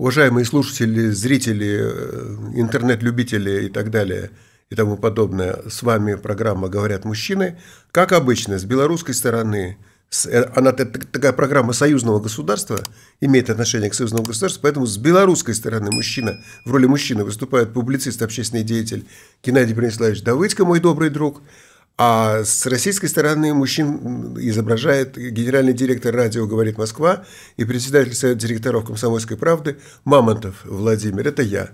уважаемые слушатели, зрители, э, интернет-любители и так далее и тому подобное, с вами программа «Говорят мужчины». Как обычно, с белорусской стороны, э, она такая программа союзного государства, имеет отношение к союзному государству, поэтому с белорусской стороны мужчина, в роли мужчины выступает публицист, общественный деятель Геннадий Брониславович Давыдько, мой добрый друг – а с российской стороны мужчин изображает генеральный директор радио «Говорит Москва» и председатель совета директоров «Комсомольской правды» Мамонтов Владимир. Это я.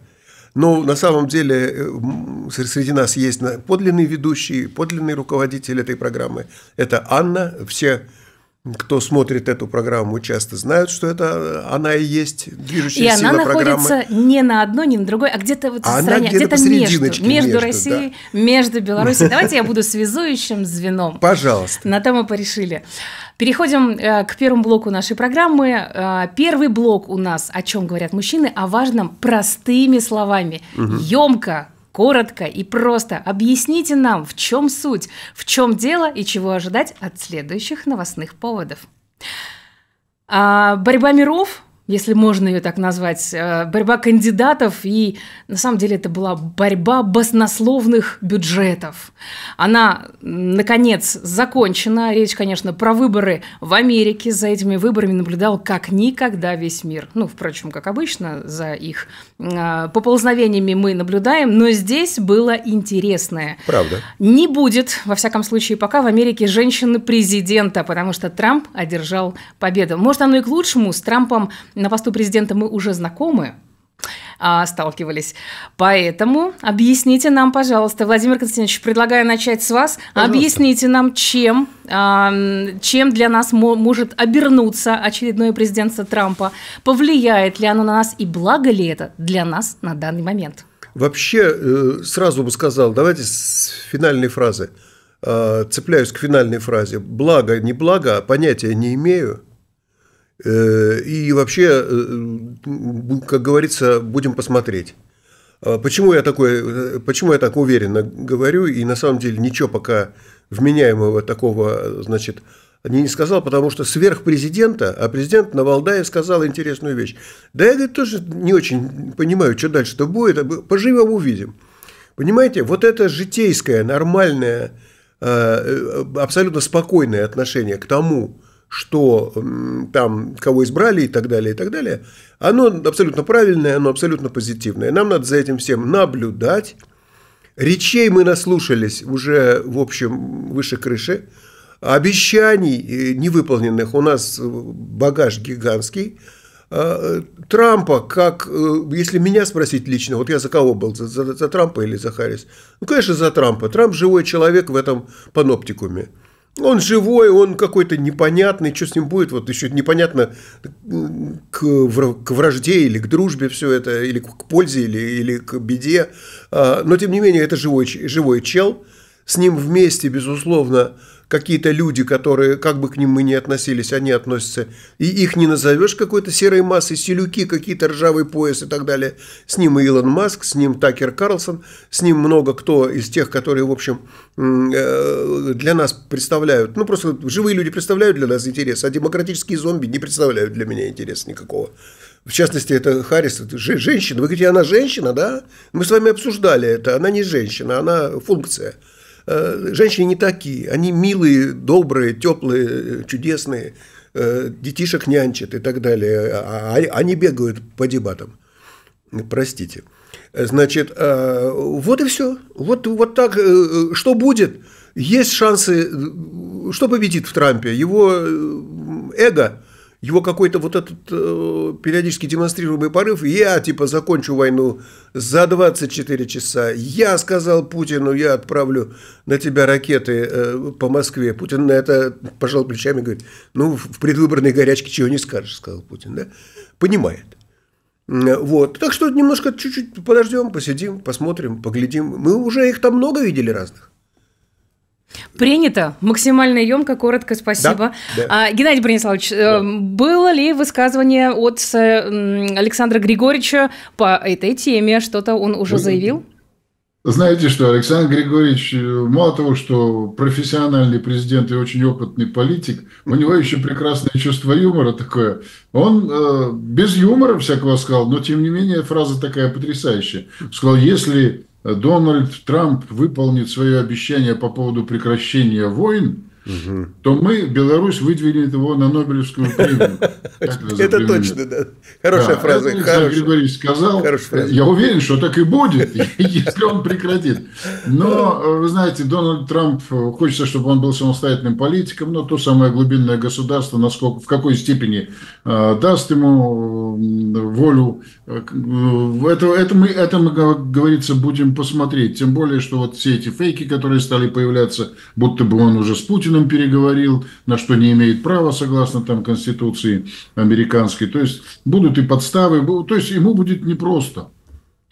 Но на самом деле э, среди нас есть подлинный ведущий, подлинный руководитель этой программы. Это Анна. Все кто смотрит эту программу, часто знают, что это она и есть движущая и сила программы. И она находится не на одной, не на другой, а где-то вот а в стране, где-то, где между, между, между Россией, да. между Беларусью. Давайте я буду связующим звеном. Пожалуйста. На то мы порешили. Переходим э, к первому блоку нашей программы. Э, первый блок у нас «О чем говорят мужчины?» о важном простыми словами, угу. емко, коротко и просто объясните нам, в чем суть, в чем дело и чего ожидать от следующих новостных поводов. А, борьба миров если можно ее так назвать, э, борьба кандидатов, и на самом деле это была борьба баснословных бюджетов. Она, наконец, закончена. Речь, конечно, про выборы в Америке. За этими выборами наблюдал как никогда весь мир. Ну, впрочем, как обычно, за их поползновениями мы наблюдаем, но здесь было интересное. Правда. Не будет, во всяком случае, пока в Америке женщины-президента, потому что Трамп одержал победу. Может, оно и к лучшему. С Трампом на посту президента мы уже знакомы, а, сталкивались. Поэтому объясните нам, пожалуйста, Владимир Константинович, предлагаю начать с вас. Пожалуйста. Объясните нам, чем, а, чем для нас может обернуться очередное президентство Трампа, повлияет ли оно на нас и благо ли это для нас на данный момент. Вообще, э, сразу бы сказал, давайте с финальной фразы. Э, цепляюсь к финальной фразе. Благо, не благо, понятия не имею. Э, и вообще, э, как говорится, будем посмотреть. А почему я, такой, э, почему я так уверенно говорю, и на самом деле ничего пока вменяемого такого, значит, не сказал, потому что сверх президента, а президент на Валдае сказал интересную вещь. Да я, говорит, тоже не очень понимаю, что дальше-то будет, поживем, увидим. Понимаете, вот это житейское, нормальное, абсолютно спокойное отношение к тому, что там кого избрали и так далее, и так далее, оно абсолютно правильное, оно абсолютно позитивное. Нам надо за этим всем наблюдать. Речей мы наслушались уже, в общем, выше крыши. Обещаний э, невыполненных у нас багаж гигантский. А, Трампа, как, э, если меня спросить лично, вот я за кого был, за, за, за Трампа или за Харрис? Ну, конечно, за Трампа. Трамп живой человек в этом паноптикуме. Он живой, он какой-то непонятный, что с ним будет, вот еще непонятно к, к вражде или к дружбе все это, или к пользе, или, или к беде. А, но, тем не менее, это живой, живой чел. С ним вместе, безусловно, какие-то люди, которые, как бы к ним мы ни относились, они относятся, и их не назовешь какой-то серой массой, селюки, какие-то ржавый пояс и так далее. С ним и Илон Маск, с ним Такер Карлсон, с ним много кто из тех, которые, в общем, э, для нас представляют, ну, просто живые люди представляют для нас интерес, а демократические зомби не представляют для меня интереса никакого. В частности, это Харрис, это женщина. Вы говорите, она женщина, да? Мы с вами обсуждали это. Она не женщина, она функция. Э, женщины не такие. Они милые, добрые, теплые, чудесные, э, детишек нянчат и так далее. А, а они бегают по дебатам. Простите. Значит, э, вот и все. Вот, вот так. Что будет? Есть шансы, что победит в Трампе? Его эго – его какой-то вот этот э, периодически демонстрируемый порыв, я типа закончу войну за 24 часа, я сказал Путину, я отправлю на тебя ракеты э, по Москве. Путин на это пожал плечами говорит, ну, в предвыборной горячке чего не скажешь, сказал Путин, да? Понимает. Вот. Так что немножко чуть-чуть подождем, посидим, посмотрим, поглядим. Мы уже их там много видели разных. Принято. Максимально емко, коротко, спасибо. Да, да. А, Геннадий Брониславович, э, да. было ли высказывание от Александра Григорьевича по этой теме? Что-то он уже заявил? Знаете что, Александр Григорьевич, мало того, что профессиональный президент и очень опытный политик, у него еще прекрасное чувство юмора такое. Он э, без юмора всякого сказал, но тем не менее фраза такая потрясающая. Сказал, если Дональд Трамп выполнит свое обещание по поводу прекращения войн, угу. то мы, Беларусь, выдвинет его на Нобелевскую премию. Это точно, да. Хорошая фраза. Александр Григорьевич сказал. Я уверен, что так и будет, если он прекратит. Но, вы знаете, Дональд Трамп, хочется, чтобы он был самостоятельным политиком, но то самое глубинное государство, насколько, в какой степени э, даст ему волю. Э, это, это, мы, это мы, как говорится, будем посмотреть. Тем более, что вот все эти фейки, которые стали появляться, будто бы он уже с Путиным Путиным переговорил, на что не имеет права, согласно там Конституции американской. То есть будут и подставы, то есть ему будет непросто.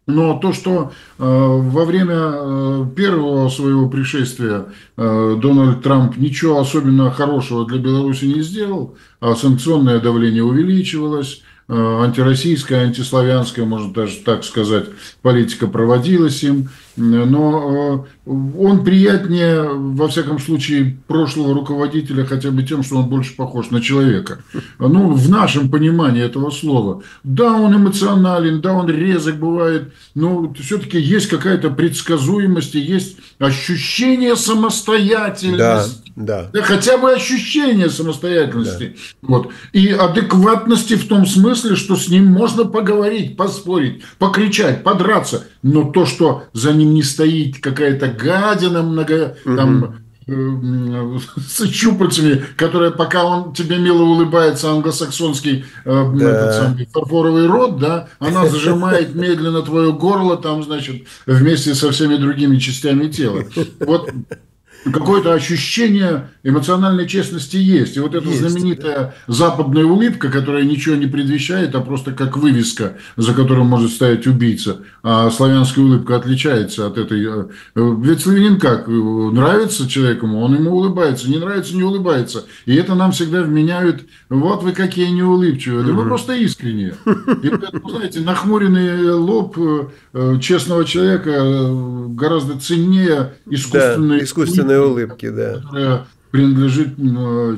Но то, что э, во время э, первого своего пришествия э, Дональд Трамп ничего особенно хорошего для Беларуси не сделал, а санкционное давление увеличивалось, э, антироссийская, антиславянская, можно даже так сказать, политика проводилась им но э, он приятнее, во всяком случае, прошлого руководителя хотя бы тем, что он больше похож на человека. Ну, в нашем понимании этого слова. Да, он эмоционален, да, он резок бывает, но все-таки есть какая-то предсказуемость и есть ощущение самостоятельности. Да, да. Хотя бы ощущение самостоятельности. Да. Вот. И адекватности в том смысле, что с ним можно поговорить, поспорить, покричать, подраться. Но то, что за ним ним не стоит какая-то гадина много, угу. там, э, с чупальцами, которая, пока он тебе мило улыбается, англосаксонский э, да. этот самый фарфоровый рот, да, она зажимает медленно твое горло, там, значит, вместе со всеми другими частями тела. Вот какое-то ощущение эмоциональной честности есть. И вот эта есть, знаменитая да. западная улыбка, которая ничего не предвещает, а просто как вывеска, за которой может стоять убийца. А славянская улыбка отличается от этой. Э, ведь славянин как? Нравится человеку, он ему улыбается. Не нравится, не улыбается. И это нам всегда вменяют. Вот вы какие неулыбчивые. Да вы просто искренние. И, знаете, нахмуренный лоб э, честного человека гораздо ценнее искусственной, да, искусственной улыбки, да. которая принадлежит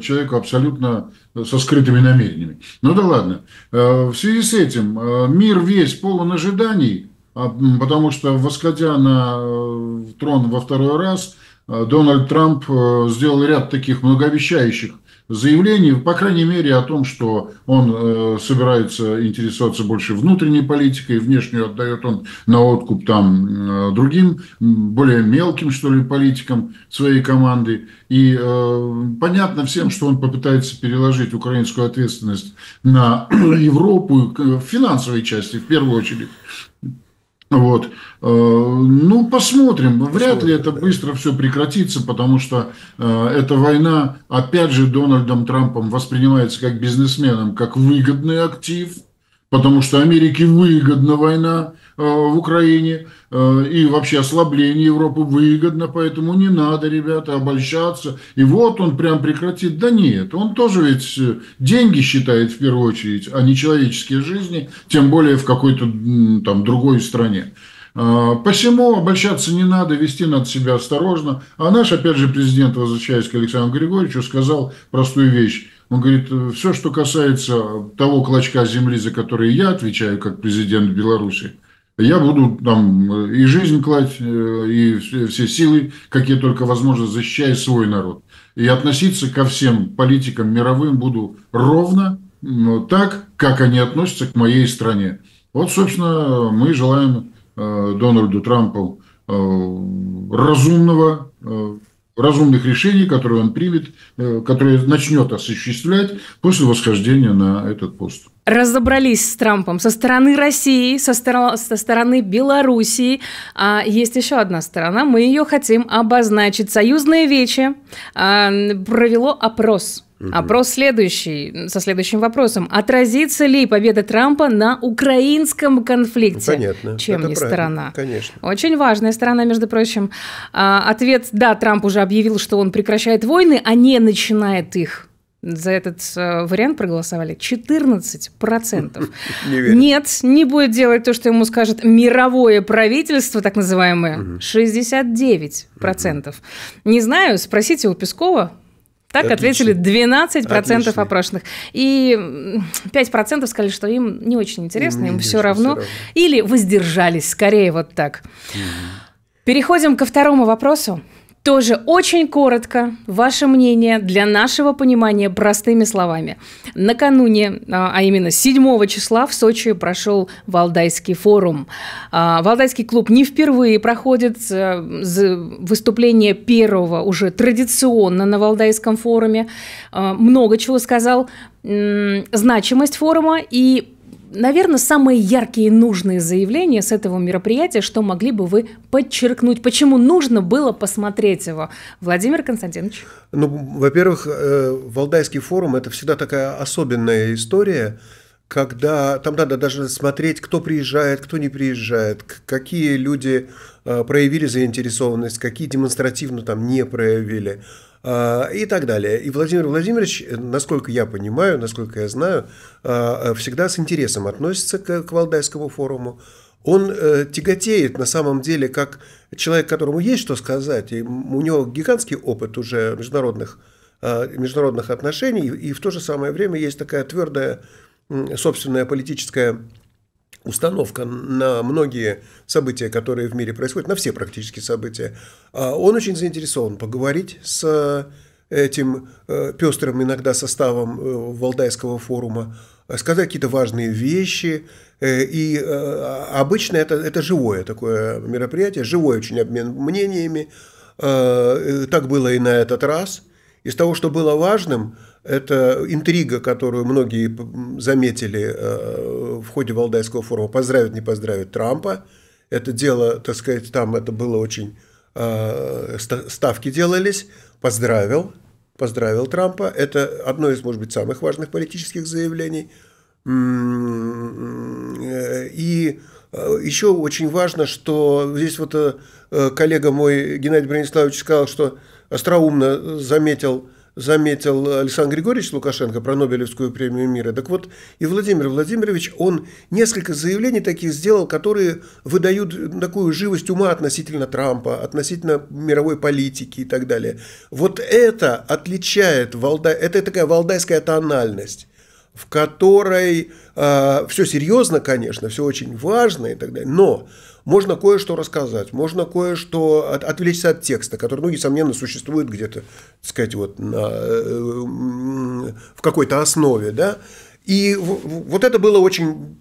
человеку абсолютно со скрытыми намерениями. Ну да ладно. Э, в связи с этим э, мир весь полон ожиданий, а, потому что, восходя на э, трон во второй раз, Дональд Трамп сделал ряд таких многообещающих заявлений, по крайней мере, о том, что он э, собирается интересоваться больше внутренней политикой, внешнюю отдает он на откуп там э, другим, более мелким, что ли, политикам своей команды. И э, понятно всем, что он попытается переложить украинскую ответственность на Европу в финансовой части, в первую очередь. Вот. Э, ну, посмотрим. Вряд ли это быстро все прекратится, потому что э, эта война, опять же, Дональдом Трампом воспринимается как бизнесменом, как выгодный актив, потому что Америке выгодна война в Украине, и вообще ослабление Европы выгодно, поэтому не надо, ребята, обольщаться. И вот он прям прекратит. Да нет, он тоже ведь деньги считает в первую очередь, а не человеческие жизни, тем более в какой-то там другой стране. А, посему обольщаться не надо, вести надо себя осторожно. А наш, опять же, президент, возвращаясь к Александру Григорьевичу, сказал простую вещь. Он говорит, все, что касается того клочка земли, за который я отвечаю как президент Беларуси, я буду там и жизнь класть, э, и все силы, какие только возможно, защищая свой народ. И относиться ко всем политикам мировым буду ровно, так, как они относятся к моей стране. Вот, собственно, мы желаем Э, Дональду Трампу э, разумного, э, разумных решений, которые он примет, которые начнет осуществлять после восхождения на этот пост. Разобрались с Трампом со стороны России, со, стор- со стороны Белоруссии. А есть еще одна сторона, мы ее хотим обозначить. Союзное Вече а, провело опрос Угу. Опрос следующий, со следующим вопросом. Отразится ли победа Трампа на украинском конфликте? Ну, понятно. Чем Это не сторона? Конечно. Очень важная сторона, между прочим. А, ответ – да, Трамп уже объявил, что он прекращает войны, а не начинает их. За этот э, вариант проголосовали 14%. Не Нет, не будет делать то, что ему скажет мировое правительство, так называемое, 69%. Не знаю, спросите у Пескова, так Отлично. ответили 12% Отлично. опрошенных. И 5% сказали, что им не очень интересно, им, им все, равно. все равно. Или воздержались, скорее вот так. Угу. Переходим ко второму вопросу. Тоже очень коротко, ваше мнение для нашего понимания простыми словами. Накануне, а, а именно 7 числа в Сочи прошел Валдайский форум. А, Валдайский клуб не впервые проходит э, выступление первого уже традиционно на Валдайском форуме. А, много чего сказал. Значимость форума и наверное, самые яркие и нужные заявления с этого мероприятия, что могли бы вы подчеркнуть? Почему нужно было посмотреть его? Владимир Константинович. Ну, во-первых, э, Валдайский форум – это всегда такая особенная история, когда там надо даже смотреть, кто приезжает, кто не приезжает, какие люди э, проявили заинтересованность, какие демонстративно там не проявили – и так далее. И Владимир Владимирович, насколько я понимаю, насколько я знаю, а, всегда с интересом относится к, Валдайскому форуму. Он э, тяготеет на самом деле как человек, которому есть что сказать, и у него гигантский опыт уже международных, а, международных отношений, и в то же самое время есть такая твердая собственная политическая установка на многие события, которые в мире происходят, на все практически события, а он очень заинтересован поговорить с этим э, пестрым иногда составом э, Валдайского форума, сказать какие-то важные вещи. Э, и обычно это, это живое такое мероприятие, живой очень обмен мнениями. Так было и на этот раз. Из того, что было важным, это интрига, которую многие заметили э, в ходе Валдайского форума, поздравить, не поздравить Трампа. Это дело, так сказать, там это было очень... Э, ставки делались. Поздравил, поздравил Трампа. Это одно из, может быть, самых важных политических заявлений. И э, еще очень важно, что здесь вот коллега мой Геннадий Брониславович сказал, что остроумно заметил заметил Александр Григорьевич Лукашенко про Нобелевскую премию мира. Так вот, и Владимир Владимирович, он несколько заявлений таких сделал, которые выдают такую живость ума относительно Трампа, относительно мировой политики и так далее. Вот это отличает, Валдай, это такая валдайская тональность в которой э, а, все серьезно, конечно, все очень важно и так далее, но можно кое-что рассказать, можно кое-что от, отвлечься от текста, который, ну, несомненно, существует где-то, так сказать, вот на, э, в какой-то основе, да, и вот это было очень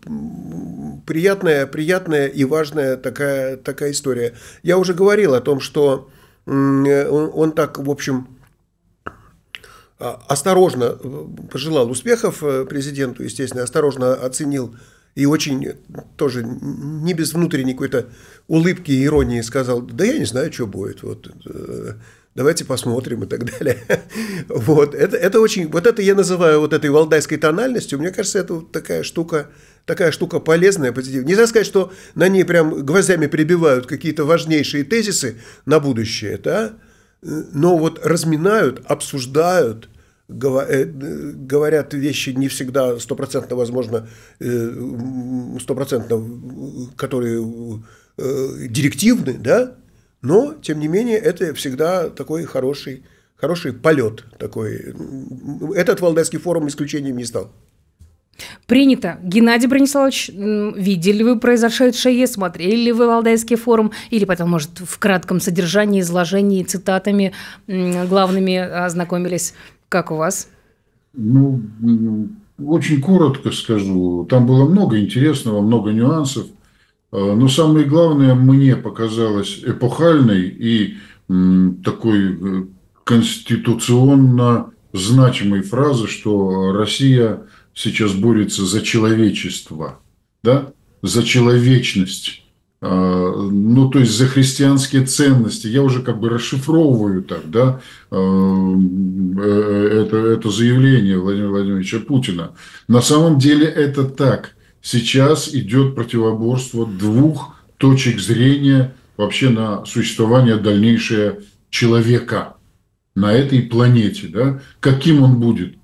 приятная, приятная и важная такая, такая история. Я уже говорил о том, что он, он так, в общем, а, осторожно пожелал успехов э, президенту, естественно, осторожно оценил и очень тоже не без внутренней какой-то улыбки и иронии сказал, да я не знаю, что будет, вот, э, давайте посмотрим и так далее. Вот, это, это очень, вот это я называю вот этой валдайской тональностью, мне кажется, это вот такая штука, такая штука полезная, позитивная. Нельзя сказать, что на ней прям гвоздями прибивают какие-то важнейшие тезисы на будущее, да? но вот разминают, обсуждают, Э, говорят вещи не всегда стопроцентно, возможно, э, стопроцентно, которые э, директивны, да, но, тем не менее, это всегда такой хороший, хороший полет такой. Этот Валдайский форум исключением не стал. Принято. Геннадий Брониславович, видели вы произошедшее, смотрели ли вы Валдайский форум, или потом, может, в кратком содержании, изложении, цитатами главными ознакомились? Как у вас? Ну, очень коротко скажу. Там было много интересного, много нюансов. А, но самое главное мне показалось эпохальной и такой э, конституционно значимой фразы, что Россия сейчас борется за человечество, да? за человечность. А, ну, то есть за христианские ценности. Я уже как бы расшифровываю так, да, а, э, это, это заявление Владимира Владимировича Путина. На самом деле это так. Сейчас идет противоборство двух точек зрения вообще на существование дальнейшее человека на этой планете. Да? Каким он будет?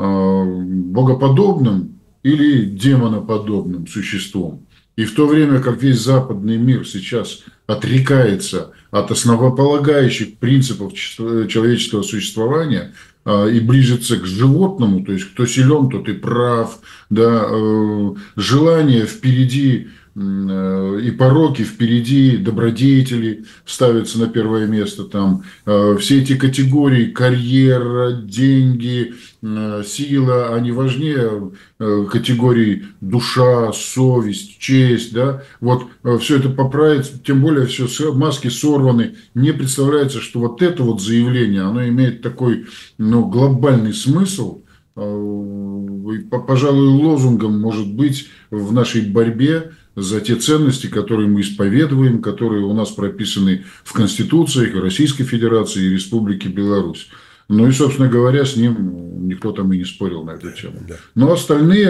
богоподобным или демоноподобным существом. И в то время как весь западный мир сейчас отрекается от основополагающих принципов человеческого существования а, и ближется к животному, то есть кто силен, тот и прав, да, э, желание впереди и пороки впереди, добродетели ставятся на первое место там. Э, все эти категории карьера, деньги, э, сила, они важнее категорий душа, совесть, честь, да, вот все это поправить, тем более все маски сорваны, мне представляется, что вот это вот заявление, оно имеет такой, ну, глобальный смысл, пожалуй, лозунгом может быть в нашей борьбе за те ценности, которые мы исповедуем, которые у нас прописаны в Конституции Российской Федерации и Республики Беларусь. Ну и, собственно говоря, с ним никто там и не спорил на эту тему. Но остальные,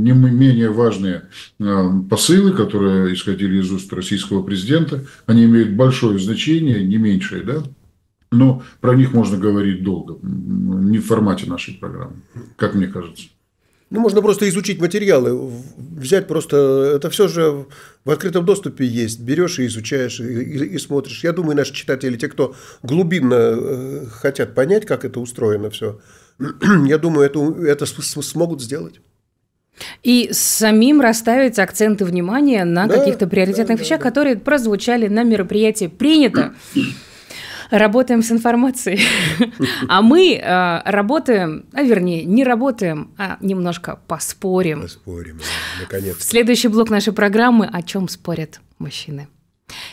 не менее важные э, посылы, которые исходили из уст российского президента, они имеют большое значение, не меньшее, да? Но про них можно говорить долго, не в формате нашей программы, как мне кажется. Ну, можно просто изучить материалы, взять просто, это все же в открытом доступе есть, берешь и изучаешь, и, и, и смотришь. Я думаю, наши читатели, те, кто глубинно э, хотят понять, как это устроено все, я думаю, это, это смогут сделать. И самим расставить акценты внимания на да, каких-то приоритетных да, вещах, да, которые прозвучали на мероприятии. Принято работаем с информацией. А мы э, работаем, а вернее, не работаем, а немножко поспорим. Поспорим, наконец. Следующий блок нашей программы «О чем спорят мужчины».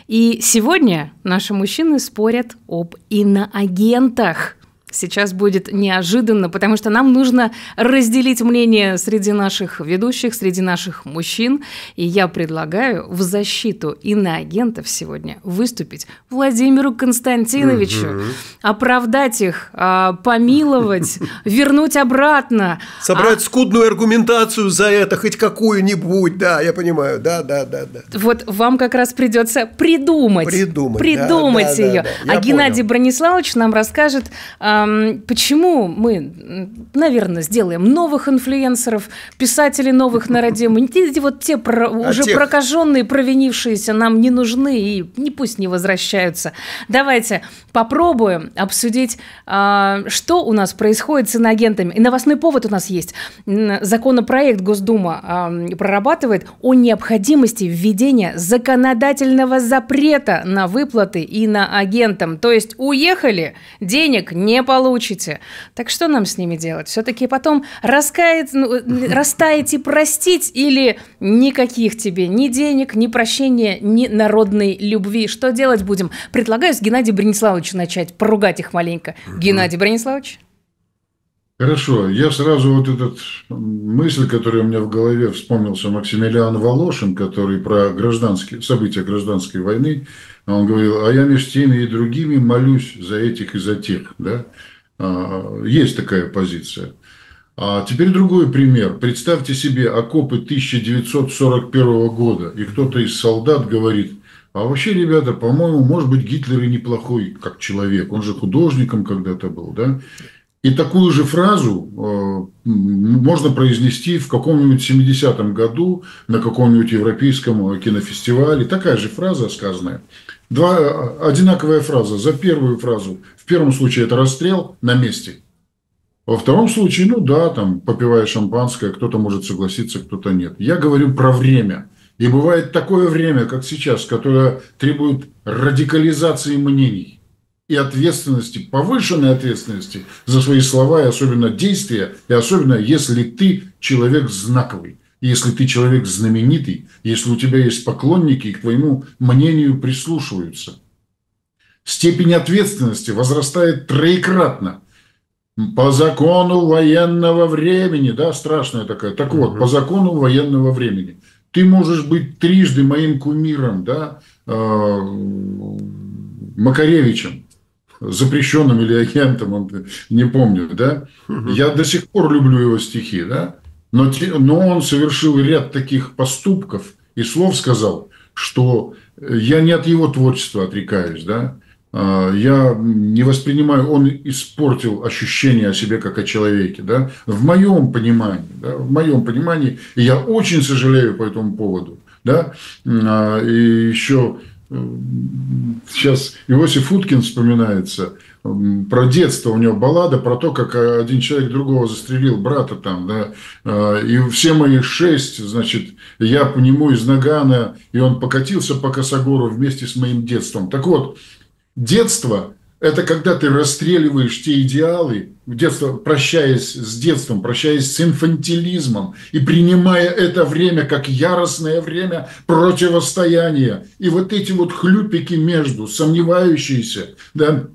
И сегодня наши мужчины спорят об иноагентах сейчас будет неожиданно, потому что нам нужно разделить мнение среди наших ведущих, среди наших мужчин. И я предлагаю в защиту иноагентов сегодня выступить Владимиру Константиновичу, оправдать их, а, помиловать, вернуть обратно. Собрать а скудную аргументацию за это, хоть какую-нибудь, да, я понимаю, да, да, да. да. Вот вам как раз придется придумать. Придумать, придумать да, ее. Да, да, да. А Геннадий Брониславович нам расскажет, Почему мы, наверное, сделаем новых инфлюенсеров, писателей новых народим? Эти вот те про, а уже тех... прокаженные, провинившиеся нам не нужны и не пусть не возвращаются. Давайте попробуем обсудить, а, что у нас происходит с иноагентами. И новостной повод у нас есть. Законопроект Госдума прорабатывает о необходимости введения законодательного запрета на выплаты иноагентам. То есть уехали, денег не получили получите. Так что нам с ними делать? Все-таки потом раскаять, ну, растаять и простить или никаких тебе ни денег, ни прощения, ни народной любви? Что делать будем? Предлагаю с Геннадием Брониславовичем начать, поругать их маленько. Угу. Геннадий Брониславович? Хорошо, я сразу вот этот мысль, которая у меня в голове вспомнился Максимилиан Волошин, который про гражданские события гражданской войны, он говорил, а я между теми и другими молюсь за этих и за тех, да, а, есть такая позиция. А теперь другой пример. Представьте себе окопы 1941 года, и кто-то из солдат говорит, а вообще, ребята, по-моему, может быть, Гитлер и неплохой как человек. Он же художником когда-то был, да? И такую же фразу э, можно произнести в каком-нибудь 70-м году на каком-нибудь европейском кинофестивале. Такая же фраза сказанная. Два, одинаковая фраза. За первую фразу, в первом случае это расстрел на месте. Во втором случае, ну да, там, попивая шампанское, кто-то может согласиться, кто-то нет. Я говорю про время. И бывает такое время, как сейчас, которое требует радикализации мнений и ответственности, повышенной ответственности за свои слова и особенно действия, и особенно если ты человек знаковый если ты человек знаменитый, если у тебя есть поклонники и к твоему мнению прислушиваются. Степень ответственности возрастает троекратно. По закону военного времени, да, страшная такая. Так вот, по закону военного времени. Ты можешь быть трижды моим кумиром, да, э, Макаревичем, запрещенным или агентом, не помню, да. Я до сих пор люблю его стихи, да. Но, но он совершил ряд таких поступков и слов сказал, что я не от его творчества отрекаюсь, да, я не воспринимаю, он испортил ощущение о себе как о человеке, да, в моем понимании, да, в моем понимании, я очень сожалею по этому поводу, да, и еще сейчас Иосиф Уткин вспоминается, про детство у него баллада, про то, как один человек другого застрелил брата там, да, а, и все мои шесть, значит, я по нему из Нагана, и он покатился по Косогору вместе с моим детством. Так вот, детство – это когда ты расстреливаешь те идеалы, детство, прощаясь с детством, прощаясь с инфантилизмом и принимая это время как яростное время противостояния. И вот эти вот хлюпики между, сомневающиеся, да,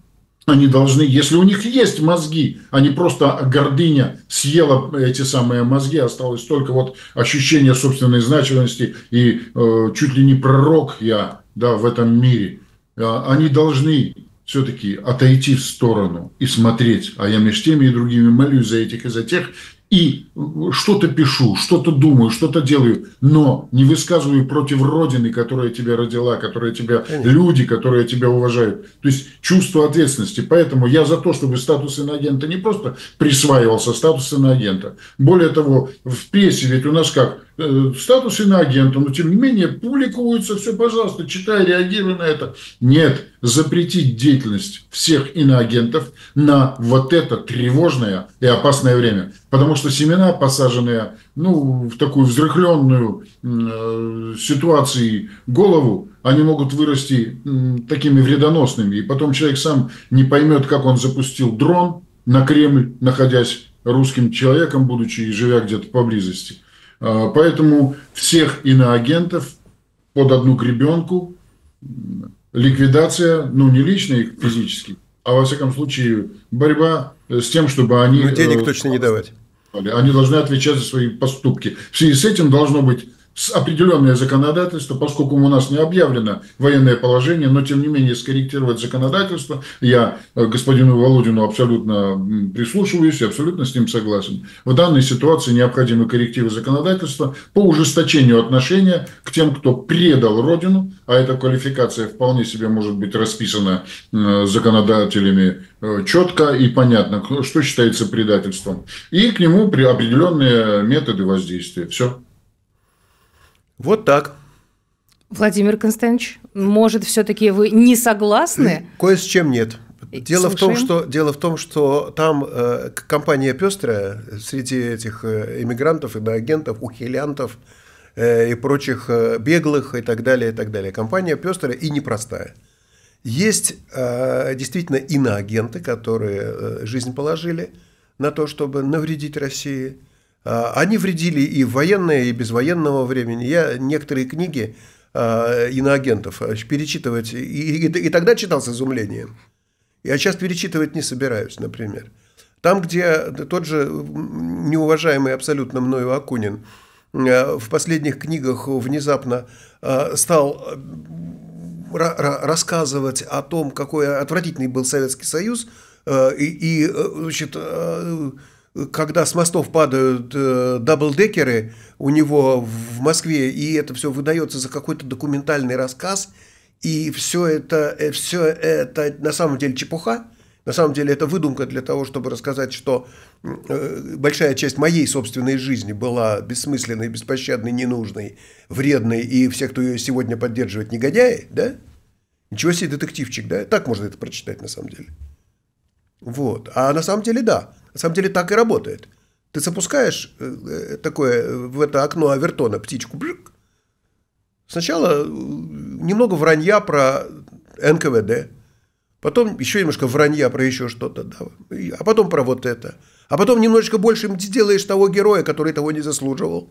они должны, если у них есть мозги, а не просто гордыня съела эти самые мозги, осталось только вот ощущение собственной значимости и э, чуть ли не пророк я да, в этом мире. Э, они должны все-таки отойти в сторону и смотреть, а я между теми и другими молюсь за этих и за тех, и что-то пишу, что-то думаю, что-то делаю, но не высказываю против Родины, которая тебя родила, которая тебя, Конечно. люди, которые тебя уважают. То есть чувство ответственности. Поэтому я за то, чтобы статус иноагента не просто присваивался, статус иноагента. Более того, в прессе ведь у нас как, статус иноагента, но тем не менее публикуется, все, пожалуйста, читай, реагируй на это. Нет, запретить деятельность всех иноагентов на вот это тревожное и опасное время. Потому что семена, посаженные ну, в такую взрыхленную э, ситуации голову, они могут вырасти э, такими вредоносными. И потом человек сам не поймет, как он запустил дрон на Кремль, находясь русским человеком, будучи и живя где-то поблизости – поэтому всех иноагентов под одну гребенку, ликвидация, ну не лично их физически, а во всяком случае борьба с тем, чтобы они... Но денег э, точно не давать. Они должны отвечать за свои поступки. В связи с этим должно быть определенное законодательство, поскольку у нас не объявлено военное положение, но тем не менее скорректировать законодательство. Я э, господину Володину абсолютно прислушиваюсь и абсолютно с ним согласен. В данной ситуации необходимы коррективы законодательства по ужесточению отношения к тем, кто предал Родину, а эта квалификация вполне себе может быть расписана э, законодателями э, четко и понятно, что считается предательством. И к нему определенные методы воздействия. Все. Вот так. Владимир Константинович, может, все-таки вы не согласны? Кое с чем нет. Дело в, том, что, дело в том, что там э, компания пестрая среди этих э, иммигрантов, иноагентов, ухилянтов э, и прочих э, беглых и так далее, и так далее. Компания пестрая и непростая. Есть э, действительно иноагенты, которые э, жизнь положили на то, чтобы навредить России. А, они вредили и в военное, и без военного времени. Я некоторые книги а, иноагентов а, перечитывать, и, и, и тогда читал с изумлением. Я сейчас перечитывать не собираюсь, например. Там, где тот же неуважаемый абсолютно мною Акунин в последних книгах внезапно стал рассказывать о том, какой отвратительный был Советский Союз, и, и значит, когда с мостов падают э, даблдекеры у него в Москве, и это все выдается за какой-то документальный рассказ, и все это, э, все это на самом деле чепуха, на самом деле это выдумка для того, чтобы рассказать, что э, большая часть моей собственной жизни была бессмысленной, беспощадной, ненужной, вредной, и все, кто ее сегодня поддерживает, негодяи, да? Ничего себе детективчик, да? Так можно это прочитать на самом деле. Вот. А на самом деле да. На самом деле так и работает. Ты запускаешь э, э, такое э, в это окно Авертона птичку. Брик. Сначала немного вранья про НКВД. Потом еще немножко вранья про еще что-то. Да, а потом про вот это. А потом немножечко больше им сделаешь того героя, который того не заслуживал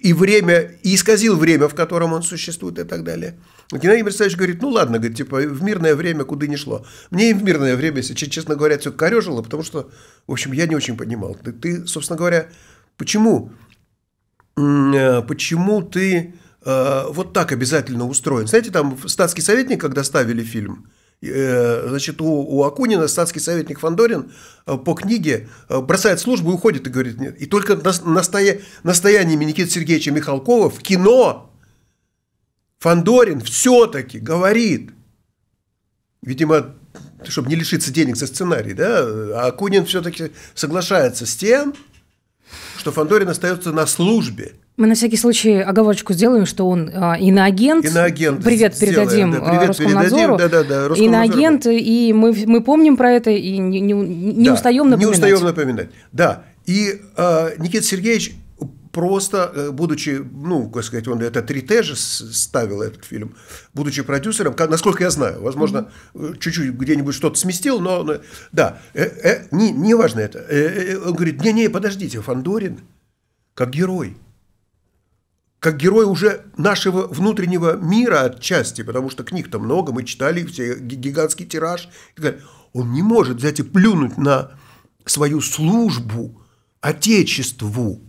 и время, и исказил время, в котором он существует и так далее. Геннадий Борисович говорит, ну ладно, говорит, типа в мирное время куда не шло. Мне и в мирное время, если честно говоря, все корежило, потому что, в общем, я не очень понимал. Ты, ты собственно говоря, почему, э, почему ты э, вот так обязательно устроен? Знаете, там статский советник, когда ставили фильм, значит, у, у Акунина статский советник Фандорин э, по книге э, бросает службу и уходит и говорит нет. И только настоя... настояниями Никиты Сергеевича Михалкова в кино Фандорин все-таки говорит, видимо, чтобы не лишиться денег за сценарий, да, а Акунин все-таки соглашается с тем, что Фандорин остается на службе. Мы на всякий случай оговорочку сделаем, что он а, иноагент. Иноагент. Привет сделаем, передадим да, привет Роскомнадзору. Передадим, да, да, да, Иноагент, и мы, мы помним про это и не, не, не да, устаем напоминать. Не устаем напоминать. Да. И э, Никита Сергеевич просто, э, будучи, ну, как сказать, он это 3Т же ставил этот фильм, будучи продюсером, насколько я знаю, возможно, mm-hmm. чуть-чуть где-нибудь что-то сместил, но, да, э, э, не, не важно это. Э, он говорит, не-не, подождите, Фандорин как герой, как герой уже нашего внутреннего мира отчасти, потому что книг-то много, мы читали все, гигантский тираж, он не может взять и плюнуть на свою службу Отечеству,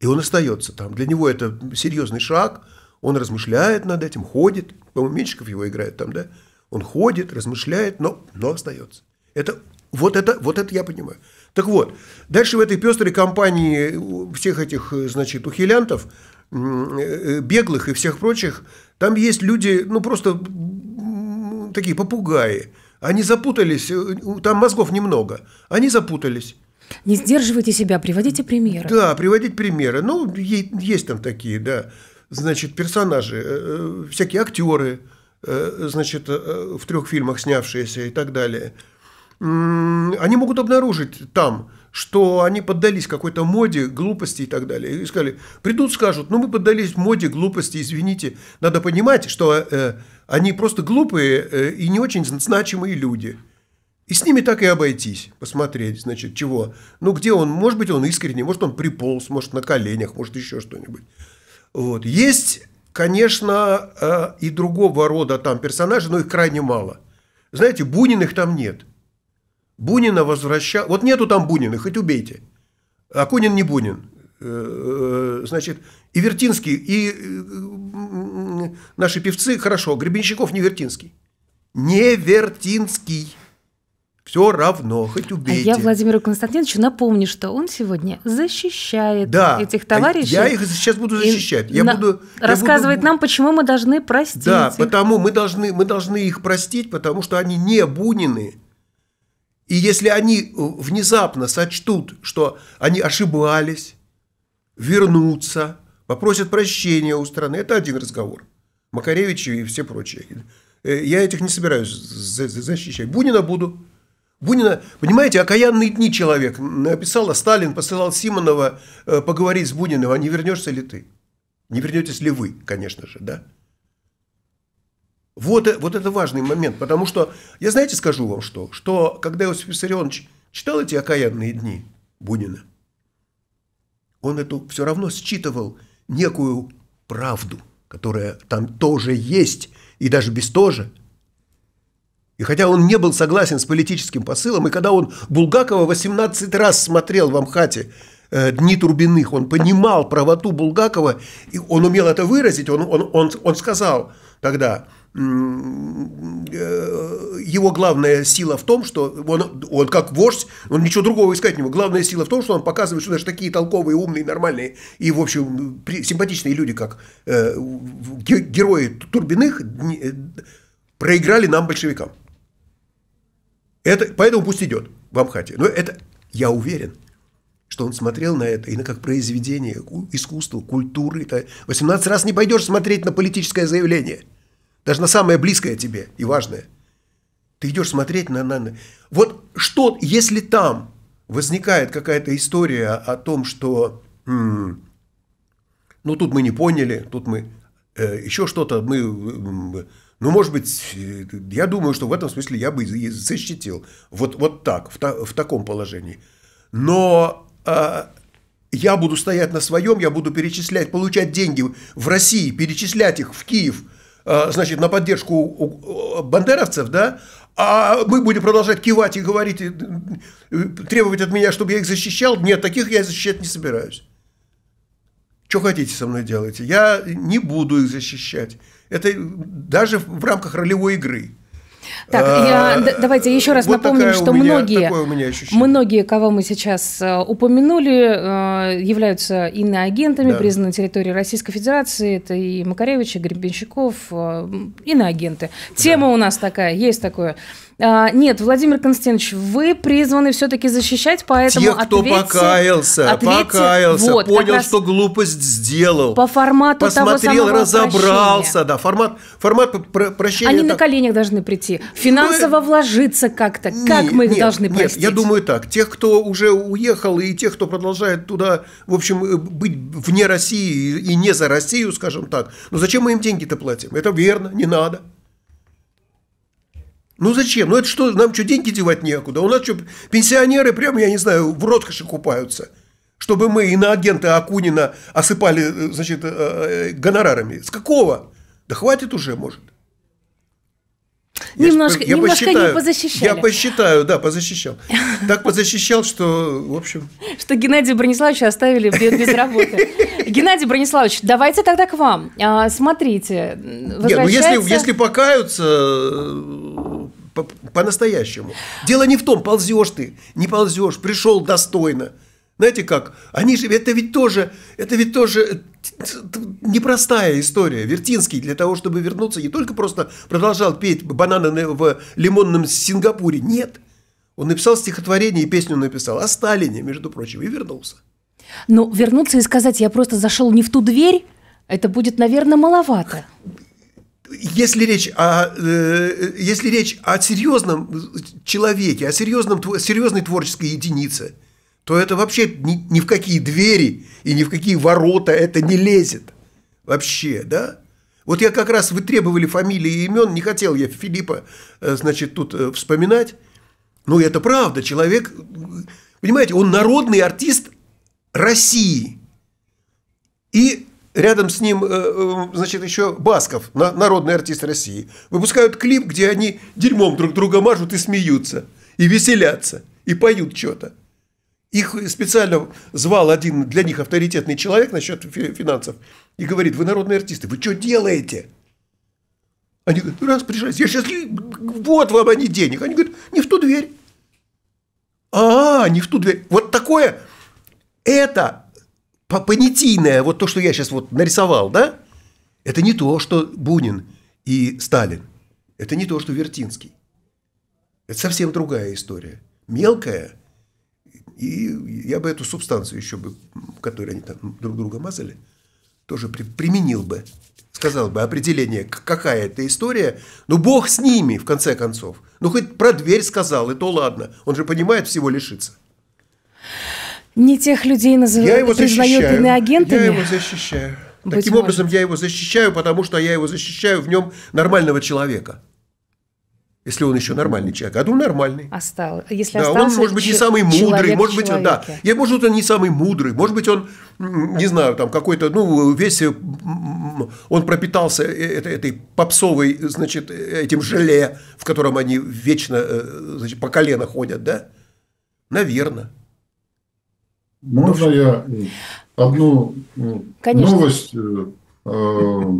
и он остается там. Для него это серьезный шаг, он размышляет над этим, ходит. По-моему, Меньшиков его играет там, да? Он ходит, размышляет, но, но остается. Это, вот, это, вот это я понимаю. Так вот, дальше в этой пестрой компании всех этих, значит, ухилянтов, э, беглых и всех прочих, там есть люди, ну, просто такие попугаи. Они запутались, э, там мозгов немного. Они запутались. Не сдерживайте себя, приводите примеры. Да, приводить примеры. Ну, есть там такие, да. Значит, персонажи, э, э, всякие актеры, э, значит, в трех фильмах снявшиеся и так далее. Они могут обнаружить там, что они поддались какой-то моде, глупости и так далее. И сказали, придут, скажут, ну мы поддались моде, глупости, извините. Надо понимать, что они просто глупые и не очень значимые люди. И с ними так и обойтись, посмотреть, значит, чего. Ну, где он, может быть, он искренний, может, он приполз, может, на коленях, может, еще что-нибудь. Вот. Есть, конечно, э, и другого рода там персонажи, но их крайне мало. Знаете, Буниных там нет. Бунина возвращал... Вот нету там Бунина, хоть убейте. Акунин не Бунин. Э, э, значит, и Вертинский, и наши певцы, хорошо, Гребенщиков не Вертинский. Не Вертинский. Все равно, хоть убейте. А я Владимиру Константиновичу напомню, что он сегодня защищает да, этих товарищей. Я их сейчас буду защищать. Я буду, рассказывает буду... нам, почему мы должны простить. Да, их. потому мы должны, мы должны их простить, потому что они не Бунины. И если они внезапно сочтут, что они ошибались, вернутся, попросят прощения у страны, это один разговор. Макаревич и все прочие. Э, я этих не собираюсь защищать. Бунина буду. Бунина, понимаете, окаянные дни человек. Написала Сталин, посылал Симонова э, поговорить с Буниным, а не вернешься ли ты? Не вернетесь ли вы, конечно же, да? Вот, э, вот это важный момент, потому что, я знаете, скажу вам что, что когда Иосиф Виссарионович читал эти окаянные дни Бунина, он эту все равно считывал некую правду, которая там тоже есть, и даже без тоже – и хотя он не был согласен с политическим посылом, и когда он Булгакова 18 раз смотрел в Амхате э, «Дни Турбиных», он понимал правоту Булгакова, и он умел это выразить, он, он, он, он сказал тогда, его главная сила в том, что он, он как вождь, он ничего другого искать не мог. Главная сила в том, что он показывает, что даже такие толковые, умные, нормальные и, в общем, симпатичные люди, как э, герои Турбиных, э, проиграли нам, большевикам. Это, поэтому пусть идет в Амхате. Но это, я уверен, что он смотрел на это и на как произведение искусства, культуры. Это 18 раз не пойдешь смотреть на политическое заявление. Даже на самое близкое тебе и важное. Ты идешь смотреть на... на, на. Вот что, если там возникает какая-то история о том, что... М- ну, тут мы не поняли, тут мы... Э, еще что-то мы... Ну, может быть, я думаю, что в этом смысле я бы защитил. Вот, вот так, в, та, в таком положении. Но э, я буду стоять на своем, я буду перечислять, получать деньги в России, перечислять их в Киев, значит, на поддержку бандеровцев, да, а мы будем продолжать кивать и говорить, требовать от меня, чтобы я их защищал. Нет, таких я защищать не собираюсь. Что хотите со мной делать? Я не буду их защищать. Это даже в рамках ролевой игры. Так, а, я, давайте еще раз вот напомним, что меня, многие, многие, кого мы сейчас э, упомянули, э, являются иноагентами, да. признаны на территории Российской Федерации. Это и Макаревич, и Гребенщиков, э, иноагенты. Тема да. у нас такая, есть такое. А, нет, Владимир Константинович, вы призваны все-таки защищать, поэтому Тех, кто ответьте, покаялся, ответьте, покаялся, вот, понял, что глупость сделал. По формату Посмотрел, того разобрался, прощения. да, формат, формат про прощения. Они это... на коленях должны прийти, финансово ну, вложиться как-то, как мы их нет, должны простить? Нет, я думаю так, тех, кто уже уехал, и тех, кто продолжает туда, в общем, э, быть вне России и не за Россию, скажем так, ну зачем мы им деньги-то платим? Это верно, не надо. Ну зачем? Ну это что, нам что, деньги девать некуда? У нас что, пенсионеры прямо, я не знаю, в роскоши купаются? Чтобы мы иноагента Акунина осыпали, э, значит, э, э, гонорарами. С какого? Да хватит уже, может. Немножко, я немножко посчитаю, не позащищали. Я посчитаю, да, позащищал. Так позащищал, что, в общем... Что Геннадия Брониславовича оставили без работы. Геннадий Брониславович, давайте тогда к вам. А, смотрите, Нет, ну если, если покаются по-настоящему. Дело не в том, ползешь ты, не ползешь, пришел достойно. Знаете как? Они же, это ведь тоже, это ведь тоже непростая история. Вертинский для того, чтобы вернуться, не только просто продолжал петь бананы в лимонном Сингапуре. Нет. Он написал стихотворение и песню написал о Сталине, между прочим, и вернулся. Но вернуться и сказать, я просто зашел не в ту дверь, это будет, наверное, маловато. Если речь, о, э, если речь о серьезном человеке, о серьезном, серьезной творческой единице, то это вообще ни, ни в какие двери и ни в какие ворота это не лезет. Вообще, да? Вот я как раз, вы требовали фамилии и имен, не хотел я Филиппа, э, значит, тут э, вспоминать. Но это правда, человек, понимаете, он народный артист России. Рядом с ним, э, э, значит, еще Басков, народный артист России, выпускают клип, где они дерьмом друг друга мажут и смеются, и веселятся, и поют что-то. Их специально звал один для них авторитетный человек насчет финансов и говорит, вы народные артисты, вы что делаете? Они говорят, раз приезжайте, я сейчас, вот вам они денег. Они говорят, не в ту дверь. А, не в ту дверь. Вот такое, это понятийное, вот то, что я сейчас вот нарисовал, да, это не то, что Бунин и Сталин. Это не то, что Вертинский. Это совсем другая история. Мелкая, и я бы эту субстанцию еще бы, которую они там друг друга мазали, тоже при, применил бы. Сказал бы определение, какая это история. Ну, Бог с ними, в конце концов. Ну, хоть про дверь сказал, и то ладно. Он же понимает всего лишиться. Не тех людей называют, я его признает иноагентами? Я его защищаю. Быть Таким может. образом, я его защищаю, потому что я его защищаю в нем нормального человека. Если он еще нормальный человек. А ну нормальный. Остал. Если да, он может быть не самый мудрый, может быть, он, да. Я, может, он не самый мудрый, может быть, он, не знаю, там какой-то, ну, весь, он пропитался э, этой, этой попсовой, значит, этим желе, в котором они вечно, э, значит, по колено ходят, да? Наверное. Можно я одну Конечно. новость э, э,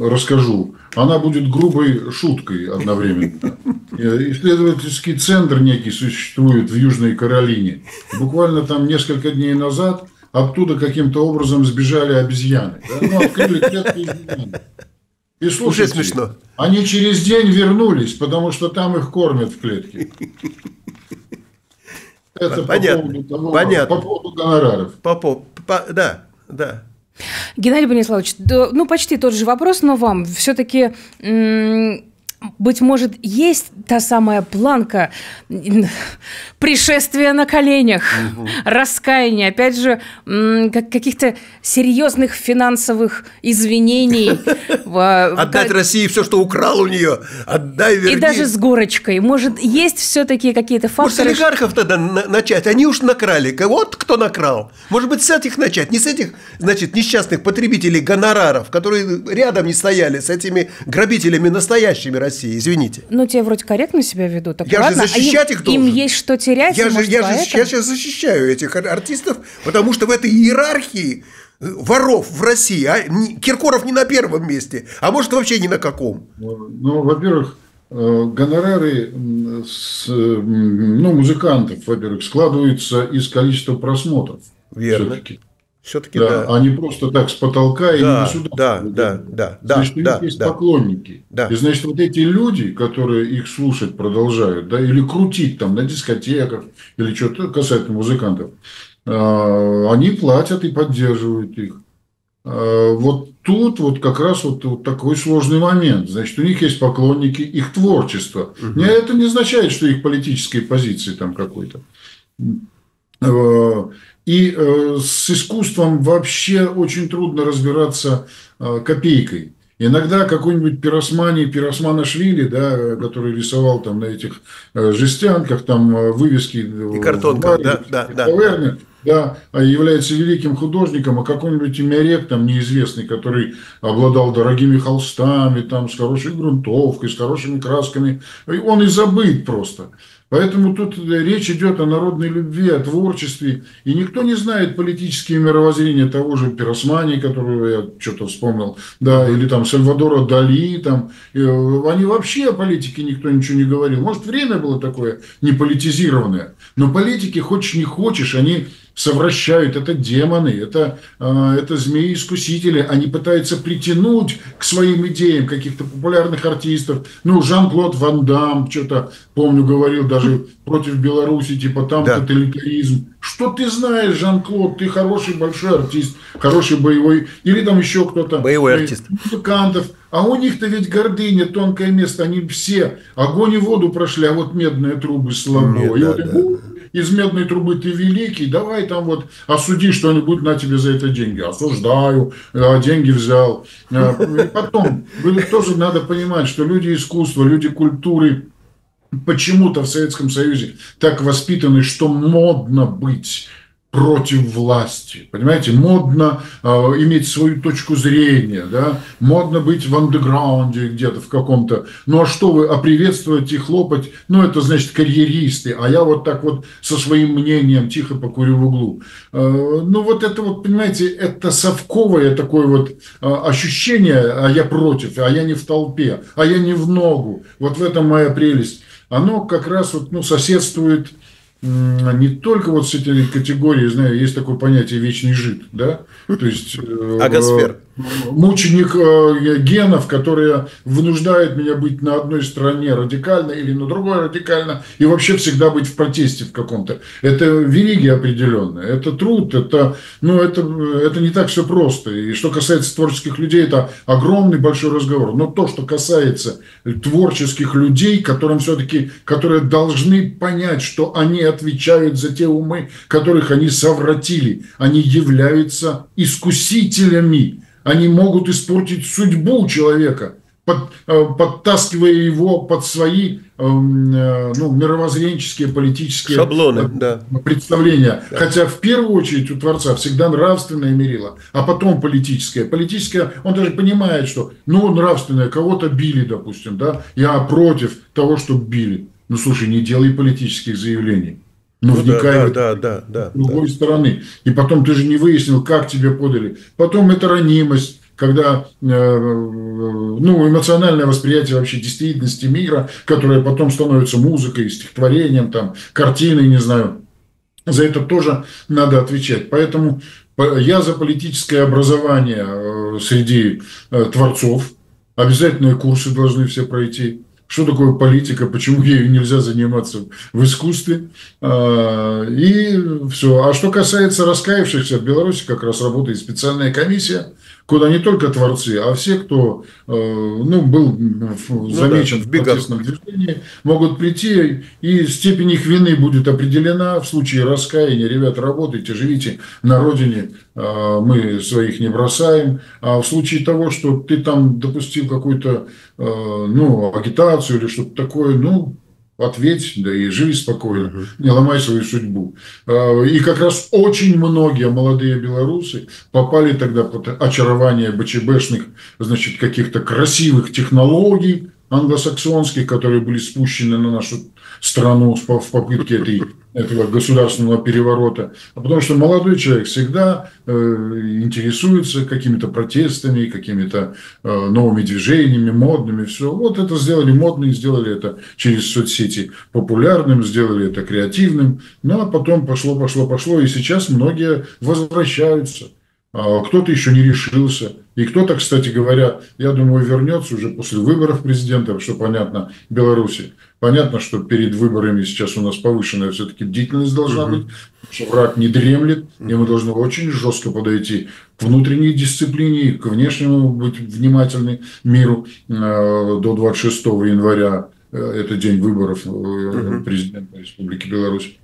расскажу? Она будет грубой шуткой одновременно. Исследовательский центр некий существует в Южной Каролине. Буквально там несколько дней назад оттуда каким-то образом сбежали обезьяны. Да? Ну, открыли клетки обезьян. И слушайте, Уже смешно. они через день вернулись, потому что там их кормят в клетке. Это Понятно. по поводу, того, Понятно. По поводу гонораров. По, по, по, да, да. Геннадий Бониславович, да, ну почти тот же вопрос, но вам все-таки быть может, есть та самая планка пришествия на коленях, угу. раскаяния, опять же, каких-то серьезных финансовых извинений. Отдать России все, что украл у нее, отдай, верни. И даже с горочкой. Может, есть все-таки какие-то факторы? Может, олигархов тогда начать? Они уж накрали. Вот кто накрал. Может быть, с этих начать. Не с этих, значит, несчастных потребителей гонораров, которые рядом не стояли с этими грабителями настоящими России России, извините. Ну, те вроде корректно себя ведут. Так я ладно, же защищать а их должен. Им есть что терять, я, же, я, же, я сейчас защищаю этих артистов, потому что в этой иерархии э, воров в России, а Киркоров не на первом месте, а может вообще ни на каком. Ну, во-первых, гонорары с, ну, музыкантов, во-первых, складываются из количества просмотров. Верно. Все-таки. Все-таки да, да. А не просто так с потолка да, и не сюда. Да, да, да, да. Значит, да, у них есть да. поклонники. Да. И значит, вот эти люди, которые их слушать продолжают, да, или крутить там на дискотеках, или что-то касательно музыкантов, а, они платят и поддерживают их. А, вот тут вот как раз вот, вот такой сложный момент. Значит, у них есть поклонники, их творчество. Угу. Это не означает, что их политические позиции там какой-то. И э, с искусством вообще очень трудно разбираться э, копейкой. Иногда какой-нибудь пиросмани, пиросманашвили, да, который рисовал там на этих э, жестянках, там вывески. И картонка, да, да, да. Таверны, да, а является великим художником, а какой-нибудь имярек там неизвестный, который обладал дорогими холстами, там, с хорошей грунтовкой, с хорошими красками, он и забыт просто. Поэтому тут речь идет о народной любви, о творчестве. И никто не знает политические мировоззрения того же Пиросмани, которого я что-то вспомнил, да, или там Сальвадора Дали. Там. Э, они вообще о политике никто ничего не говорил. Может, время было такое неполитизированное. Но политики, хочешь не хочешь, они совращают, это демоны, это, а, это змеи-искусители, они пытаются притянуть к своим идеям каких-то популярных артистов, ну, Жан-Клод Ван Дам, что-то, помню, говорил даже против Беларуси, типа, там да. тоталитаризм. Что ты знаешь, Жан-Клод, ты хороший большой артист, хороший боевой, или там еще кто-то. Боевой артист. Музыкантов. А у них-то ведь гордыня, тонкое место, они все огонь и воду прошли, а вот медные трубы слабо. Нет, и да, вот да, да из медной трубы ты великий, давай там вот осуди что-нибудь, на тебе за это деньги. Осуждаю, а деньги взял. А, и потом, тоже надо понимать, что люди искусства, люди культуры, почему-то в Советском Союзе так воспитаны, что модно быть против власти. Понимаете, модно э, иметь свою точку зрения, да? модно быть в андеграунде где-то в каком-то. Ну а что вы, а приветствовать и хлопать, ну это значит карьеристы, а я вот так вот со своим мнением тихо покурю в углу. Э, ну вот это вот, понимаете, это совковое такое вот э, ощущение, а я против, а я не в толпе, а я не в ногу. Вот в этом моя прелесть. Оно как раз вот, ну, соседствует не только вот с этой категорией, знаю, есть такое понятие вечный жид, да, то есть э, Агосфер. Мученик э, генов, которые вынуждают меня быть на одной стороне радикально или на другой радикально, и вообще всегда быть в протесте в каком-то. Это вериги определенные, это труд, это, ну, это, это не так все просто. И что касается творческих людей, это огромный большой разговор. Но то, что касается творческих людей, которым все-таки, которые должны понять, что они отвечают за те умы, которых они совратили. Они являются искусителями. Они могут испортить судьбу человека, под, э, подтаскивая его под свои эм, э, ну, мировоззренческие, политические шаблоны, э, представления. Да. Хотя в первую очередь у Творца всегда нравственное мерило, а потом политическое. Политическое, он даже понимает, что ну, нравственное, кого-то били, допустим, да, я против того, чтобы били. Ну, слушай, не делай политических заявлений. Но ну, вникай да, да, да, да, с другой да. стороны. И потом ты же не выяснил, как тебе подали. Потом это ранимость, когда э, ну, эмоциональное восприятие вообще действительности мира, которое потом становится музыкой, стихотворением, там, картиной, не знаю. За это тоже надо отвечать. Поэтому я за политическое образование э, среди э, творцов. Обязательные курсы должны все пройти что такое политика, почему ею нельзя заниматься в искусстве. А, и все. А что касается раскаявшихся, в Беларуси как раз работает специальная комиссия, куда не только творцы, а все, кто э, ну, был замечен ну, да, в, в протестном движении, могут прийти, и степень их вины будет определена в случае раскаяния. Ребята, работайте, живите на родине, э, мы своих не бросаем. А в случае того, что ты там допустил какую-то э, ну, агитацию или что-то такое, ну, ответь, да и живи спокойно, uh-huh. не ломай свою судьбу. А, и как раз очень многие молодые белорусы попали тогда под очарование БЧБшных, значит, каких-то красивых технологий англосаксонских, которые были спущены на нашу страну в попытке этой этого государственного переворота, а потому что молодой человек всегда э, интересуется какими-то протестами, какими-то э, новыми движениями, модными, все. Вот это сделали модным, сделали это через соцсети популярным, сделали это креативным, ну а потом пошло, пошло, пошло, и сейчас многие возвращаются. А кто-то еще не решился. И кто-то, кстати говоря, я думаю, вернется уже после выборов президента, что понятно, Беларуси. Понятно, что перед выборами сейчас у нас повышенная все-таки бдительность должна быть, что враг не дремлет, и мы должны очень жестко подойти к внутренней дисциплине, к внешнему быть внимательны миру э, до 26 января. Э, это день выборов э, президента Республики Беларусь.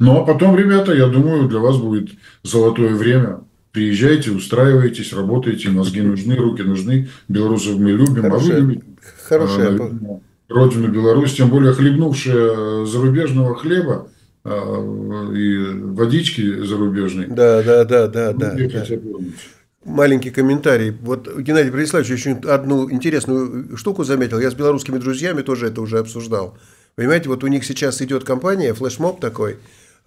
Ну, а потом, ребята, я думаю, для вас будет золотое время. Приезжайте, устраивайтесь, работайте, мозги нужны, руки нужны. Белорусов мы любим, Хорошая, а вы любите. Хорошая. А, родину Беларусь, тем более хлебнувшая зарубежного хлеба а, и водички зарубежной. Да, да, да, да, да. да. Маленький комментарий. Вот Геннадий Бориславович еще одну интересную штуку заметил. Я с белорусскими друзьями тоже это уже обсуждал. Понимаете, вот у них сейчас идет кампания, флешмоб такой.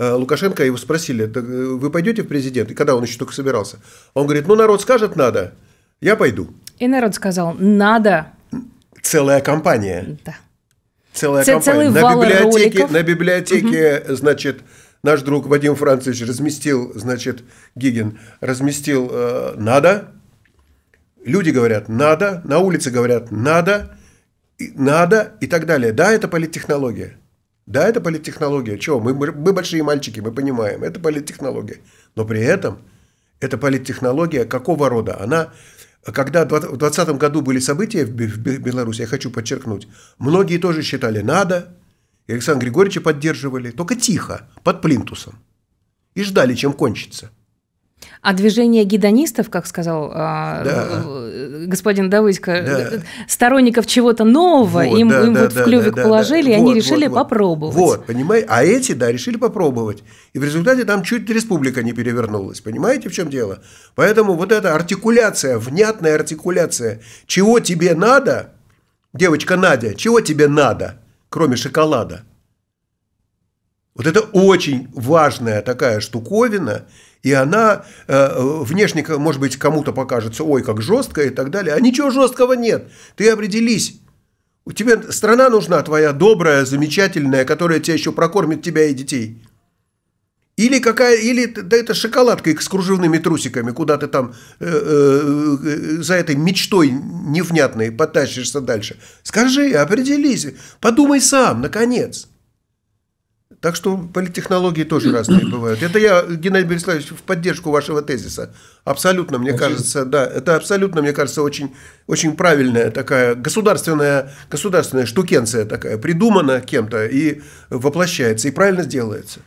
А, Лукашенко его спросили, вы пойдете в президент? И когда он еще только собирался? Он говорит, ну народ скажет надо, я пойду. И народ сказал, надо целая компания. Да. Целая Ц- компания. на библиотеке, на библиотеке, угу. значит, наш друг Вадим Францевич разместил, значит, Гигин разместил э, «надо», люди говорят «надо», на улице говорят «надо», «надо» и так далее. Да, это политтехнология. Да, это политтехнология. Чего? Мы, мы большие мальчики, мы понимаем, это политтехнология. Но при этом это политтехнология какого рода? Она когда в 2020 году были события в Беларуси, я хочу подчеркнуть, многие тоже считали «надо», Александра Григорьевича поддерживали, только тихо, под плинтусом, и ждали, чем кончится – а движение гедонистов, как сказал а, да. господин Давыдько, да. сторонников чего-то нового, вот, им, да, им да, вот да, в клювик да, положили, да, и вот, они решили вот, попробовать. Вот, понимаете? А эти, да, решили попробовать. И в результате там чуть республика не перевернулась. Понимаете, в чем дело? Поэтому вот эта артикуляция, внятная артикуляция, чего тебе надо, девочка Надя, чего тебе надо, кроме шоколада? Вот это очень важная такая штуковина, и она э, внешне, может быть, кому-то покажется, ой, как жесткая и так далее. А ничего жесткого нет. Ты определись. У тебя страна нужна твоя добрая, замечательная, которая тебя еще прокормит тебя и детей. Или какая, или да это шоколадка с кружевными трусиками, куда ты там э, э, э, за этой мечтой невнятной потащишься дальше. Скажи, определись, подумай сам, наконец. Так что политтехнологии тоже разные бывают. Это я, Геннадий Бориславович, в поддержку вашего тезиса. Абсолютно, мне Спасибо. кажется, да, это абсолютно, мне кажется, очень, очень правильная такая государственная, государственная штукенция такая, придумана кем-то и воплощается, и правильно сделается.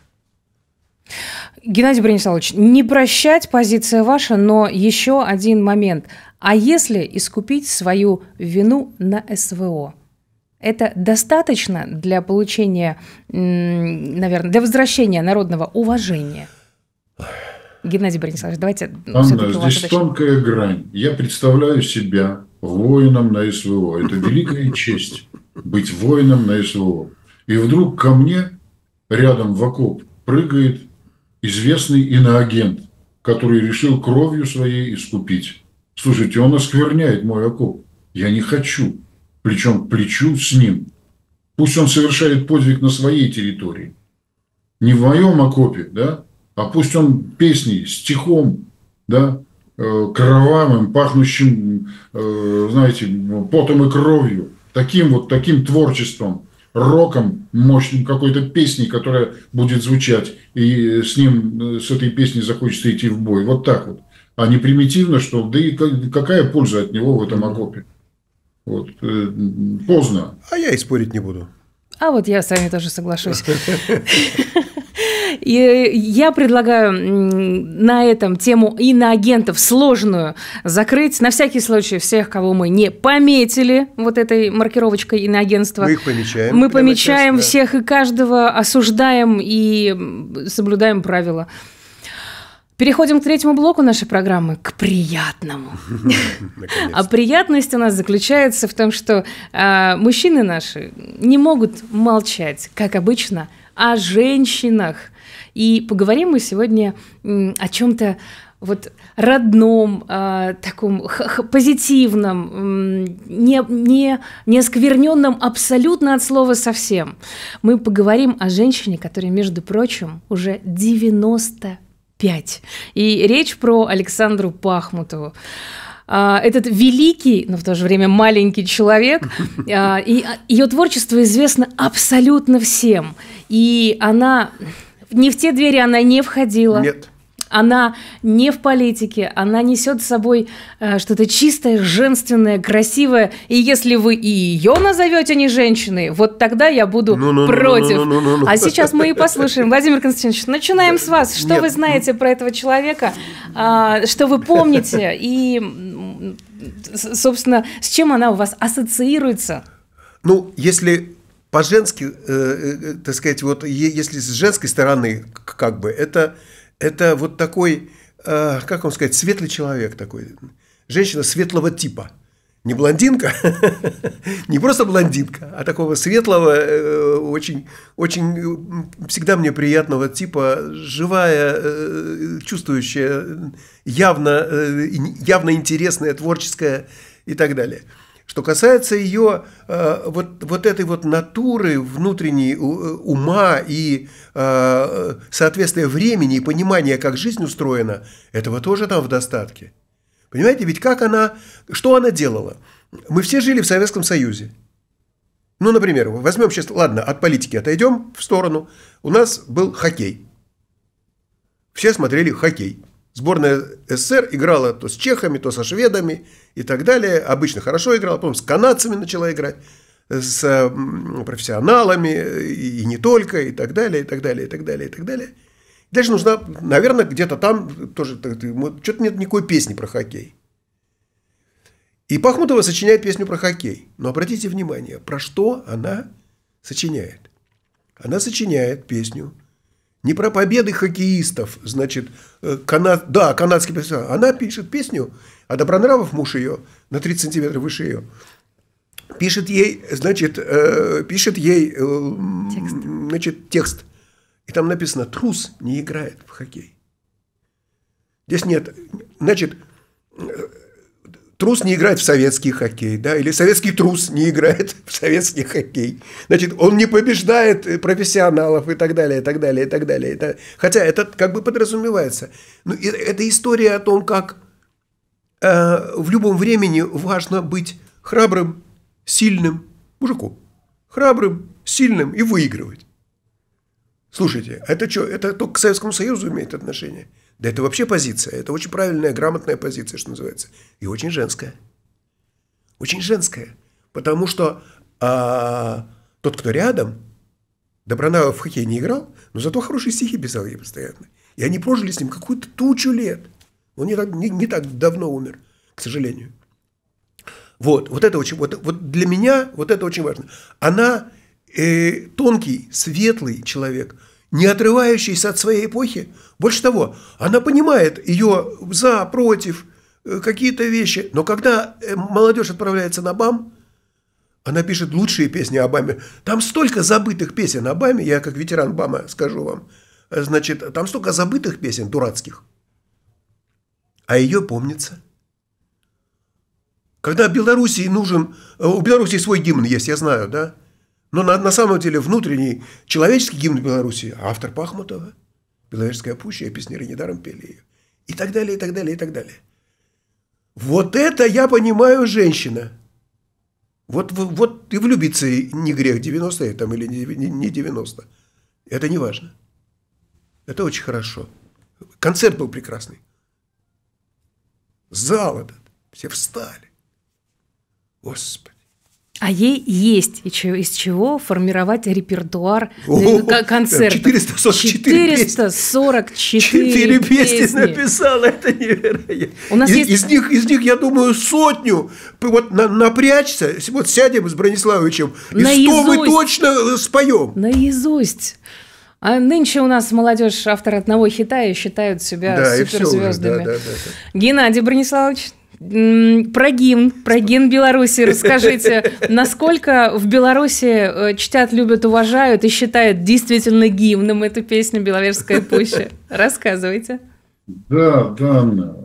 Геннадий Брониславович, не прощать позиция ваша, но еще один момент. А если искупить свою вину на СВО? Это достаточно для получения, наверное, для возвращения народного уважения? Геннадий Борисович, давайте... Анна, здесь тонкая грань. Я представляю себя воином на СВО. Это великая честь быть воином на СВО. И вдруг ко мне рядом в окоп прыгает известный иноагент, который решил кровью своей искупить. Слушайте, он оскверняет мой окоп. Я не хочу плечом к плечу с ним. Пусть он совершает подвиг на своей территории. Не в моем окопе, да, а пусть он песней, стихом, да, э, кровавым, пахнущим, э, знаете, потом и кровью, таким вот, таким творчеством, роком мощным, какой-то песней, которая будет звучать, и с ним, с этой песней захочется идти в бой. Вот так вот. А не примитивно, что да и какая польза от него в этом окопе. Вот, э, поздно. А я и спорить не буду. А вот я с вами тоже соглашусь. И я предлагаю на этом тему иноагентов сложную закрыть. На всякий случай всех, кого мы не пометили вот этой маркировочкой иноагентства. Мы их помечаем. Мы помечаем сейчас, всех и каждого, осуждаем и соблюдаем правила. Переходим к третьему блоку нашей программы, к приятному. А приятность у нас заключается в том, что э, мужчины наши не могут молчать, как обычно, о женщинах. И поговорим мы сегодня о чем-то вот родном, э, таком позитивном, не, не, не оскверненном абсолютно от слова совсем. Мы поговорим о женщине, которой, между прочим, уже 95. И речь про Александру Пахмутову этот великий, но в то же время маленький человек, и ее творчество известно абсолютно всем. И она не в те двери она не входила. Нет она не в политике, она несет с собой э, что-то чистое, женственное, красивое. И если вы и ее назовете не женщиной, вот тогда я буду ну, ну, против. Ну, ну, ну, ну, а сейчас мы и послушаем. Владимир Константинович, начинаем с вас. Что Нет. вы знаете про этого человека? Э, что вы помните? И, собственно, с чем она у вас ассоциируется? Ну, если по-женски, э, э, так сказать, вот если с женской стороны, как бы, это это вот такой, э, как вам сказать, светлый человек такой. Женщина светлого типа. Не блондинка, не просто блондинка, а такого светлого, э, очень, очень всегда мне приятного типа, живая, э, чувствующая, явно, явно интересная, творческая и так далее. Что касается ее э, вот, вот этой вот натуры внутренней ума и э, соответствия времени и понимания, как жизнь устроена, этого тоже там в достатке. Понимаете, ведь как она, что она делала? Мы все жили в Советском Союзе. Ну, например, возьмем сейчас, ладно, от политики отойдем в сторону. У нас был хоккей. Все смотрели хоккей. Сборная СССР играла то с чехами, то со шведами и так далее. Обычно хорошо играла, потом с канадцами начала играть, с профессионалами и не только, и так далее, и так далее, и так далее, и так далее. Дальше нужна, наверное, где-то там тоже, что-то нет никакой песни про хоккей. И Пахмутова сочиняет песню про хоккей. Но обратите внимание, про что она сочиняет. Она сочиняет песню не про победы хоккеистов, значит, э, канад, да, канадский профессионал. Она пишет песню, а Добронравов, муж ее, на 30 сантиметров выше ее, пишет ей, значит, э, пишет ей, э, текст. значит, текст. И там написано, трус не играет в хоккей. Здесь нет, значит, трус не играет в советский хоккей, да, или советский трус не играет в советский хоккей. Значит, он не побеждает профессионалов и так далее, и так далее, и так далее. Это, хотя это как бы подразумевается. Но это история о том, как э, в любом времени важно быть храбрым, сильным мужиком. Храбрым, сильным и выигрывать. Слушайте, а это что, это только к Советскому Союзу имеет отношение? Да это вообще позиция. Это очень правильная, грамотная позиция, что называется. И очень женская. Очень женская. Потому что а, тот, кто рядом, Добронавов в хоккей не играл, но зато хорошие стихи писал ей постоянно. И они прожили с ним какую-то тучу лет. Он не так, не, не так давно умер, к сожалению. Вот, вот это очень, вот, вот для меня вот это очень важно. Она э, тонкий, светлый человек – не отрывающаяся от своей эпохи. Больше того, она понимает ее за, против, э, какие-то вещи. Но когда э, молодежь отправляется на БАМ, она пишет лучшие песни о БАМе. Там столько забытых песен о БАМе, я как ветеран БАМа скажу вам. Значит, там столько забытых песен, дурацких. А ее помнится. Когда Белоруссии нужен... Э, у Белоруссии свой гимн есть, я знаю, да? Но на, на самом деле внутренний человеческий гимн Беларуси автор Пахмутова, Беловежская пуща, песняры недаром пели ее. И так далее, и так далее, и так далее. Вот это я понимаю женщина. Вот, вот и влюбиться не грех, 90 там или не 90. Это не важно. Это очень хорошо. Концерт был прекрасный. Зал этот. Все встали. Господи. А ей есть из чего формировать репертуар О, концертов. 444 444 песни. песни написала, это невероятно. У нас из, есть... из, них, из них, я думаю, сотню. Вот на, напрячься, вот сядем с Брониславовичем, и Наизусть. мы точно э, споем. Наизусть. А нынче у нас молодежь автор одного хита и считают себя да, суперзвездами. Да, да, да, да. Геннадий Брониславович, Про гимн, про гимн Беларуси расскажите. Насколько в Беларуси э, чтят, любят, уважают и считают действительно гимном эту песню «Беловежская пуща»? Рассказывайте. Да, да.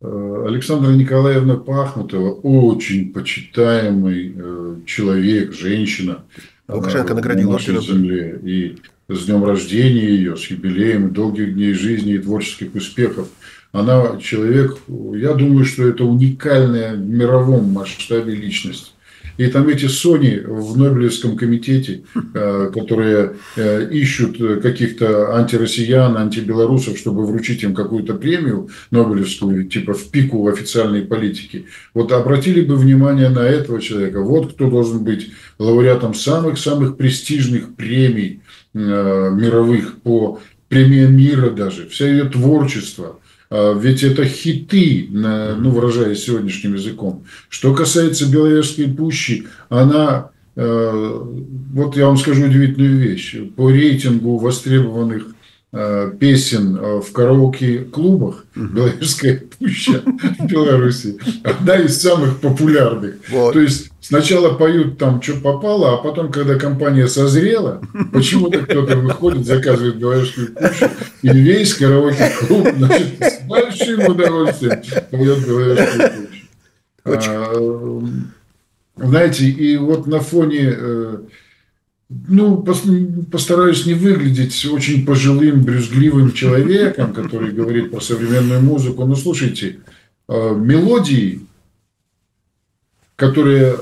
Э, Александра Николаевна Пахмутова очень почитаемый э, человек, женщина. Лукашенко наградил нашей земле. И с днем рождения ее, с юбилеем, долгих дней жизни и творческих успехов. Она человек, я думаю, что это уникальная в мировом масштабе личность. И там эти Sony в Нобелевском комитете, э, которые э, ищут каких-то антироссиян, антибелорусов, чтобы вручить им какую-то премию Нобелевскую, типа в пику официальной политики, вот обратили бы внимание на этого человека. Вот кто должен быть лауреатом самых-самых престижных премий э, мировых по премии мира даже, вся ее творчество – ведь это хиты, ну, выражаясь сегодняшним языком. Что касается Беловежской пущи, она, э, вот я вам скажу удивительную вещь. По рейтингу востребованных Э, песен э, в караоке-клубах «Белорусская пуща» в Беларуси одна из самых популярных. Вот. То есть сначала поют там, что попало, а потом, когда компания созрела, почему-то кто-то выходит, заказывает «Белорусскую пущу», и весь караоке-клуб значит, с большим удовольствием поет «Белорусскую пущу». А, знаете, и вот на фоне э, ну, постараюсь не выглядеть очень пожилым, брюзгливым человеком, который говорит про современную музыку. Но слушайте, э, мелодии, которые,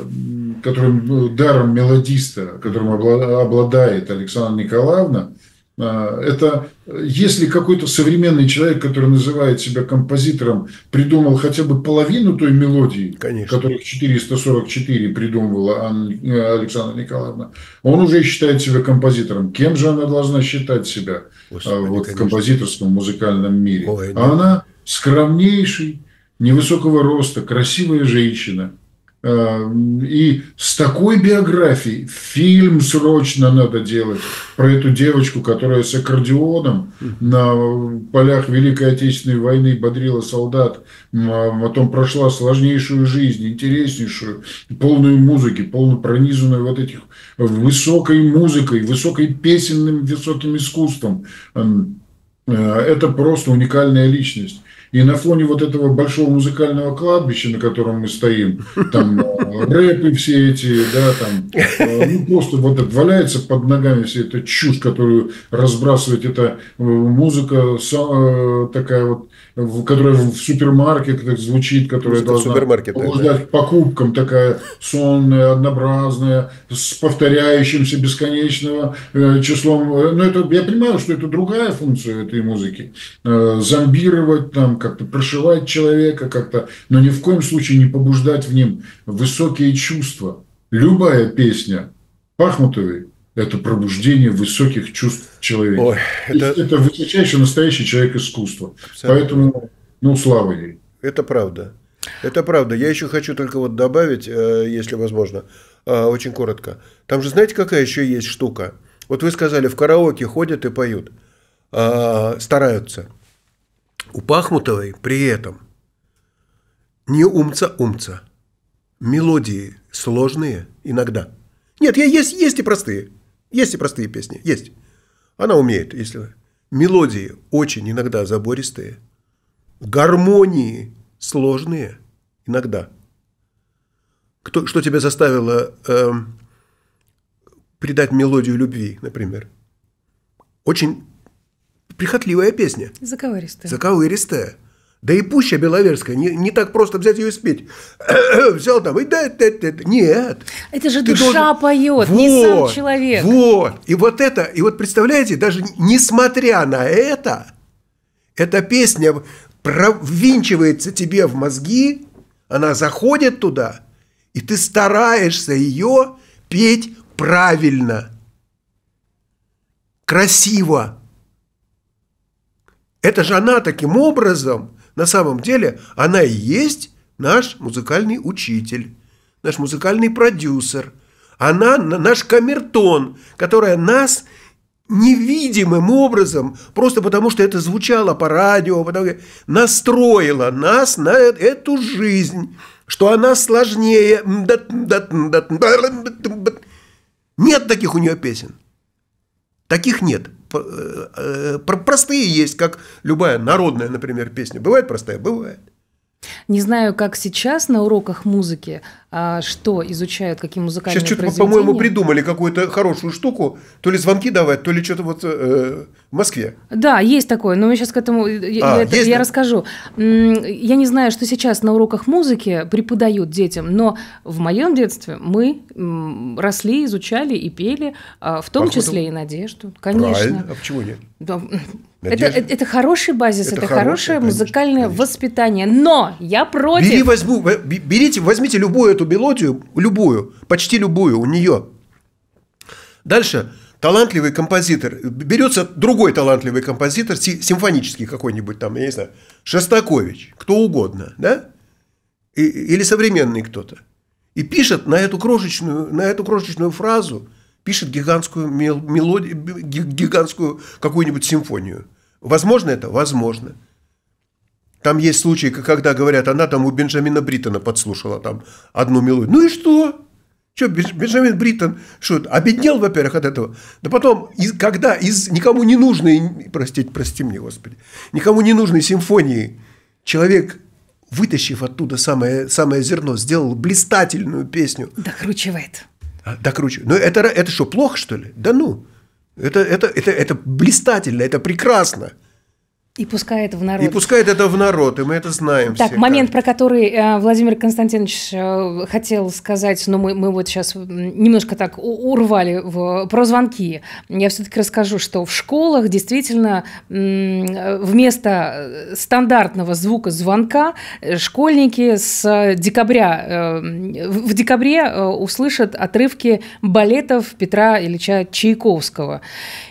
которым ну, даром мелодиста, которым обладает Александра Николаевна, это если какой-то современный человек, который называет себя композитором, придумал хотя бы половину той мелодии, Конечно. которых 444 придумывала Александра Николаевна, он уже считает себя композитором. Кем же она должна считать себя Господи, а, вот, в композиторском музыкальном мире? Ой, а она скромнейший, невысокого роста, красивая женщина – и с такой биографией фильм срочно надо делать про эту девочку, которая с аккордеоном на полях Великой Отечественной войны бодрила солдат, а потом прошла сложнейшую жизнь, интереснейшую, полную музыки, полную пронизанную вот этих высокой музыкой, высокой песенным, высоким искусством. Э, это просто уникальная личность. И на фоне вот этого большого музыкального кладбища, на котором мы стоим, там э, рэпы все эти, да, там, э, ну, просто вот это валяется под ногами вся эта чушь, которую разбрасывает эта э, музыка такая вот которая в супермаркетах звучит, которая Музыка должна побуждать да. к покупкам, такая сонная, однообразная, с повторяющимся бесконечного э, числом. Но ну, это, я понимаю, что это другая функция этой музыки. Э, зомбировать, там, как-то прошивать человека, как-то, но ни в коем случае не побуждать в нем высокие чувства. Любая песня Пахмутовой это пробуждение высоких чувств человека. Ой, это... это высочайший настоящий человек искусства. Абсолютно. Поэтому, ну, слава ей. Это правда. Это правда. Я еще хочу только вот добавить, э, если возможно, э, очень коротко. Там же знаете, какая еще есть штука? Вот вы сказали, в караоке ходят и поют, э, стараются. У Пахмутовой при этом не умца-умца. Мелодии сложные иногда. Нет, есть, есть и простые. Есть и простые песни, есть. Она умеет, если... Мелодии очень иногда забористые, гармонии сложные иногда. Кто, что тебя заставило э, придать мелодию любви, например? Очень прихотливая песня. Заковыристая. Заковыристая. Да и пуща Беловерская, не, не так просто взять ее и спеть. Взял там, и да, да, да, нет. Это же Ты душа должен... поет, вот, не сам человек. Вот, и вот это, и вот представляете, даже несмотря на это, эта песня ввинчивается тебе в мозги, она заходит туда, и ты стараешься ее петь правильно, красиво. Это же она таким образом на самом деле она и есть наш музыкальный учитель, наш музыкальный продюсер. Она наш камертон, которая нас невидимым образом, просто потому что это звучало по радио, потому, настроила нас на эту жизнь, что она сложнее. Нет таких у нее песен. Таких нет. Э, простые есть, как любая народная, например, песня. Бывает простая? Бывает. Не знаю, как сейчас на уроках музыки, что изучают, какие музыкальные Сейчас что-то, по-моему, придумали какую-то хорошую штуку, то ли звонки давать, то ли что-то вот э, в Москве. Да, есть такое, но мы сейчас к этому, а, я, это, я расскажу. Я не знаю, что сейчас на уроках музыки преподают детям, но в моем детстве мы росли, изучали и пели, а, в том Походу. числе и «Надежду», конечно. Правильно, а почему нет? Да, это, это, это хороший базис, это, это хорошее, музыкальное конечно. воспитание. Но я против. Бери, возьму, берите, возьмите любую эту мелодию, любую, почти любую у нее. Дальше талантливый композитор, берется другой талантливый композитор, симфонический какой-нибудь там, я не знаю, Шостакович, кто угодно, да? И, или современный кто-то. И пишет на эту крошечную, на эту крошечную фразу, пишет гигантскую мелодию, гигантскую какую-нибудь симфонию. Возможно это? Возможно. Там есть случаи, когда говорят, она там у Бенджамина Бриттона подслушала там одну мелодию. Ну и что? Что, Бенджамин Бриттон, что, обеднел, во-первых, от этого? Да потом, из, когда из никому не нужной, простите, прости мне, Господи, никому не нужной симфонии человек, вытащив оттуда самое, самое зерно, сделал блистательную песню. Докручивает. А, докручивает. Ну, это, это что, плохо, что ли? Да ну. Это, это, это, это блистательно, это прекрасно. И пускает в народ. И пускает это в народ, и мы это знаем. Так, все, момент, про который э, Владимир Константинович э, хотел сказать, но мы, мы вот сейчас немножко так урвали в, про звонки. Я все-таки расскажу, что в школах действительно э, вместо стандартного звука звонка э, школьники с декабря, э, в декабре э, услышат отрывки балетов Петра Ильича Чайковского.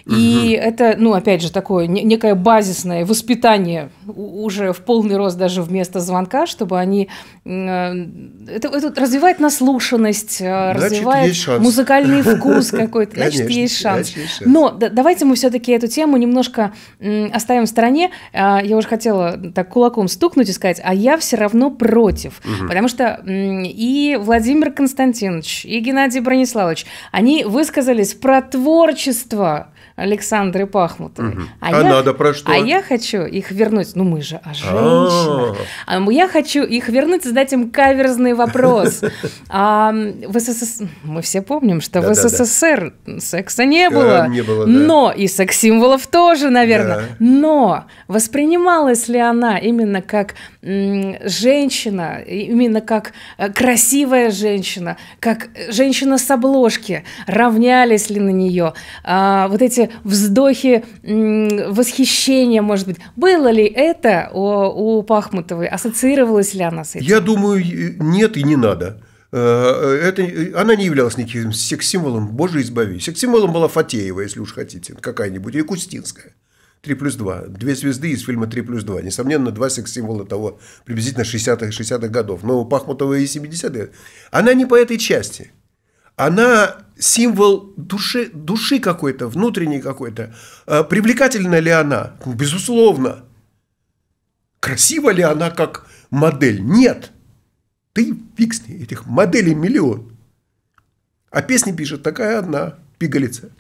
И угу. это, ну, опять же, такое некое базисное воспитание уже в полный рост даже вместо звонка, чтобы они э, это, это развивает наслушанность, э, значит, развивает музыкальный вкус какой-то, значит, Конечно, есть шанс. Значит, есть шанс. Но да, давайте мы все-таки эту тему немножко оставим в стороне. А, я уже хотела так кулаком стукнуть и сказать, а я все равно против, угу. потому что и Владимир Константинович, и Геннадий Брониславович, они высказались про творчество Александры Пахмутовой. Угу. А, а я, надо про что? А я хочу их вернуть. Ну, мы же о женщинах. А я хочу их вернуть, задать им каверзный вопрос. А в СССР... Мы все помним, что в СССР секса не было. Не было но и секс-символов тоже, наверное. Но воспринималась ли она именно как женщина, именно как э, красивая женщина, как женщина с обложки? Равнялись ли на нее? А, вот эти вздохи восхищения, может быть. Было ли это у, у Пахмутовой? Ассоциировалась ли она с этим? Я думаю, нет и не надо. Э, это, она не являлась никаким секс-символом, боже избави. Секс-символом была Фатеева, если уж хотите, какая-нибудь, или Кустинская. 3 плюс 2. Две звезды из фильма 3 плюс 2. Несомненно, два секс-символа того приблизительно 60-х 60 годов. Но Пахмутова и 70-е. Она не по этой части она символ души, души какой-то, внутренней какой-то. А привлекательна ли она? Ну, безусловно. Красива ли она как модель? Нет. Ты фиг с ней, этих моделей миллион. А песни пишет такая одна, пигалица.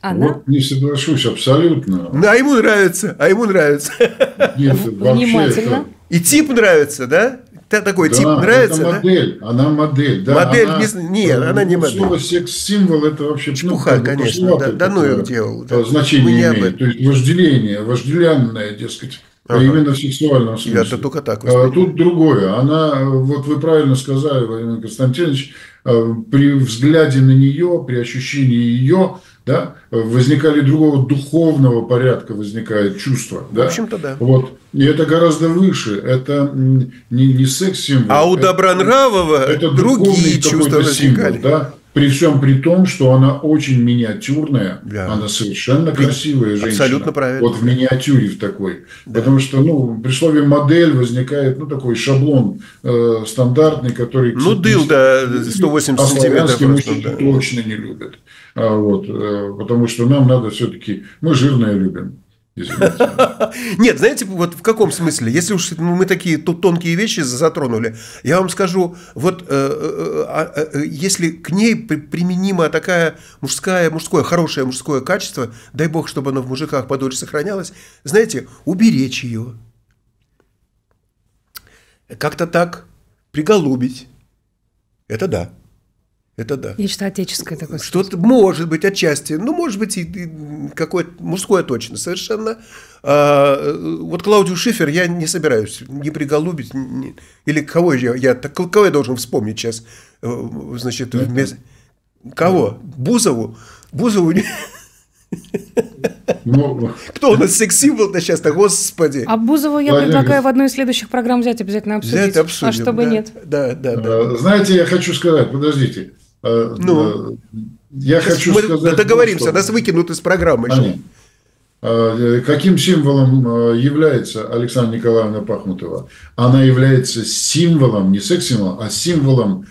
Она? Вот не соглашусь абсолютно. А ему нравится, а ему нравится. Нет, Внимательно. Это... И тип нравится, да? Такой да, тип нравится, это модель, да? она модель, да. Модель, она, не, нет, она не модель. Слово секс-символ это вообще... Ну, Чепуха, ну, конечно, да, да ну его делал. Да. Значение не имеет, то есть вожделение, вожделянное, дескать. Ага. Именно в сексуальном смысле. Я-то только так а, Тут другое. Она, вот вы правильно сказали, Владимир Константинович, а, при взгляде на нее, при ощущении ее, да, возникали другого духовного порядка, возникает чувство. Да? В общем-то, да. Вот. И это гораздо выше. Это не, не секс-символ. А у Добронравова это, это другие чувства возникали. Символ, да? При всем при том, что она очень миниатюрная, да. она совершенно красивая женщина. Абсолютно правильно. Вот в миниатюре в такой. Да. Потому что, ну, при слове модель возникает, ну, такой шаблон э, стандартный, который... Ну, дыл, да, 180 а сантиметров. А мужчины да. точно не любят. А, вот, э, потому что нам надо все-таки... Мы жирное любим. Нет, знаете, вот в каком смысле? Если уж мы такие тут тонкие вещи затронули, я вам скажу, вот э, э, а, э, если к ней применима такая мужская, мужское, хорошее мужское качество, дай бог, чтобы оно в мужиках подольше сохранялось, знаете, уберечь ее. Как-то так приголубить. Это да. Это да. Нечто отеческое такое. Что-то может быть отчасти, ну, может быть, и какое-то мужское точно совершенно. А, вот Клаудию Шифер я не собираюсь не приголубить, не, или кого я, я, кого я должен вспомнить сейчас, э, значит, вместо... Кого? Бузову? Бузову ну, Кто у нас секс-символ-то сейчас-то, господи. А Бузову я предлагаю в одной из следующих программ взять, обязательно обсудить. Взять, обсудим. А чтобы да, нет. Да, да, да. Э, знаете, я хочу сказать, подождите. Э, ну, э, я хочу мы сказать... Договоримся, нас выкинут из программы еще. Э, каким символом является Александра Николаевна Пахмутова? Она является символом, не секс-символом, а символом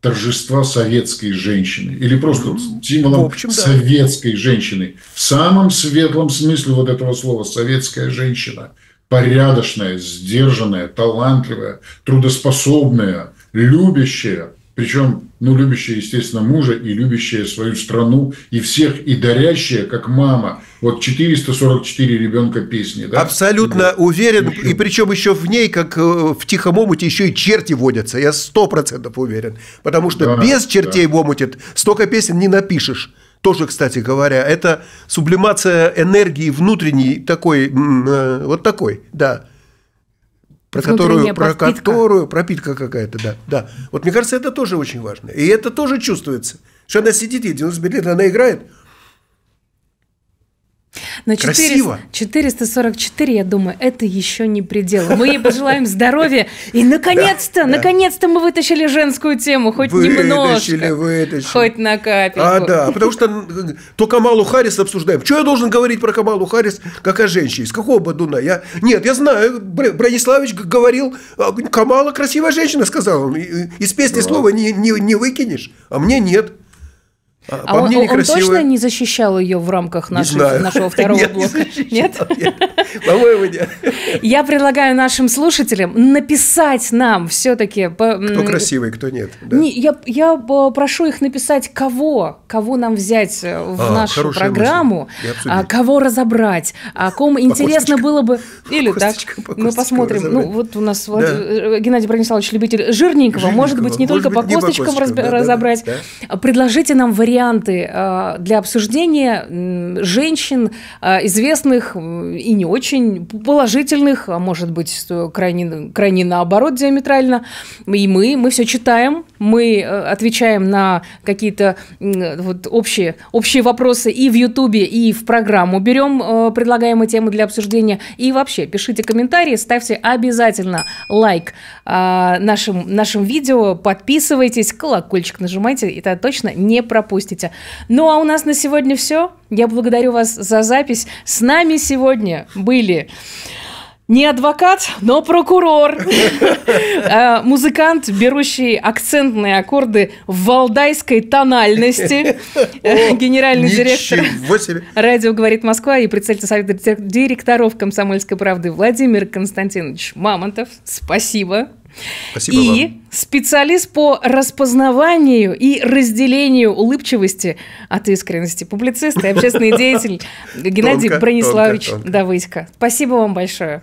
торжества советской женщины. Или просто символом общем, советской да. женщины. В самом светлом смысле вот этого слова «советская женщина». Порядочная, сдержанная, талантливая, трудоспособная, любящая – причем, ну, любящая, естественно, мужа и любящая свою страну и всех, и дарящая, как мама. Вот 444 ребенка песни, да? Абсолютно вот. уверен, еще. и причем еще в ней, как э, в тихом омуте, еще и черти водятся, я сто процентов уверен. Потому что да, без чертей да. в омуте столько песен не напишешь. Тоже, кстати говоря, это сублимация энергии внутренней такой, э, вот такой, да про которую, про которую пропитка какая-то, да, да. Вот мне кажется, это тоже очень важно. И это тоже чувствуется. Что она сидит и 90 лет, она играет, но 400, Красиво. 444, я думаю, это еще не предел. Мы ей пожелаем здоровья. И наконец-то, наконец-то мы вытащили женскую тему, хоть немножко. Вытащили. Хоть на капельку. А, да, потому что то Камалу Харрис обсуждаем. Что я должен говорить про Камалу Харрис, как о женщине? С какого бадуна? Я... Нет, я знаю, Брониславич говорил, а, Камала красивая женщина, сказал он. Из песни слова не, не, не выкинешь, а мне нет. А, а он, он точно не защищал ее в рамках нашей, нашего второго нет, блока? Не нет? По-моему, нет. Я предлагаю нашим слушателям написать нам все-таки... Кто красивый, кто нет. Да? Не, я, я прошу их написать, кого, кого нам взять э, в а, нашу программу, а, кого разобрать, о ком интересно было бы... Или так, мы посмотрим. Ну, вот у нас да. вот, э, Геннадий Брониславович, любитель жирненького, жирненького. может быть, не может только быть, по косточкам по косточкам, разобрать. Да, да. Предложите нам варианты варианты э, для обсуждения женщин, э, известных и не очень положительных, а может быть, крайне, крайне наоборот диаметрально. И мы, мы все читаем, мы э, отвечаем на какие-то вот общие, общие вопросы и в Ютубе, и в программу. Берем предлагаемые темы для обсуждения. И вообще, пишите комментарии, ставьте обязательно лайк нашим, нашим видео, подписывайтесь, колокольчик нажимайте, это точно не пропустите пропустите. Ну а у нас на сегодня все. Я благодарю вас за запись. С нами сегодня были не адвокат, но прокурор. Э, музыкант, берущий акцентные аккорды в валдайской тональности. Генеральный директор радио «Говорит Москва» и председатель совета директоров «Комсомольской правды» Владимир Константинович Мамонтов. Спасибо. Спасибо и вам. специалист по распознаванию и разделению улыбчивости от искренности. Публицист и общественный деятель Геннадий Брониславович Давыдько. Спасибо вам большое.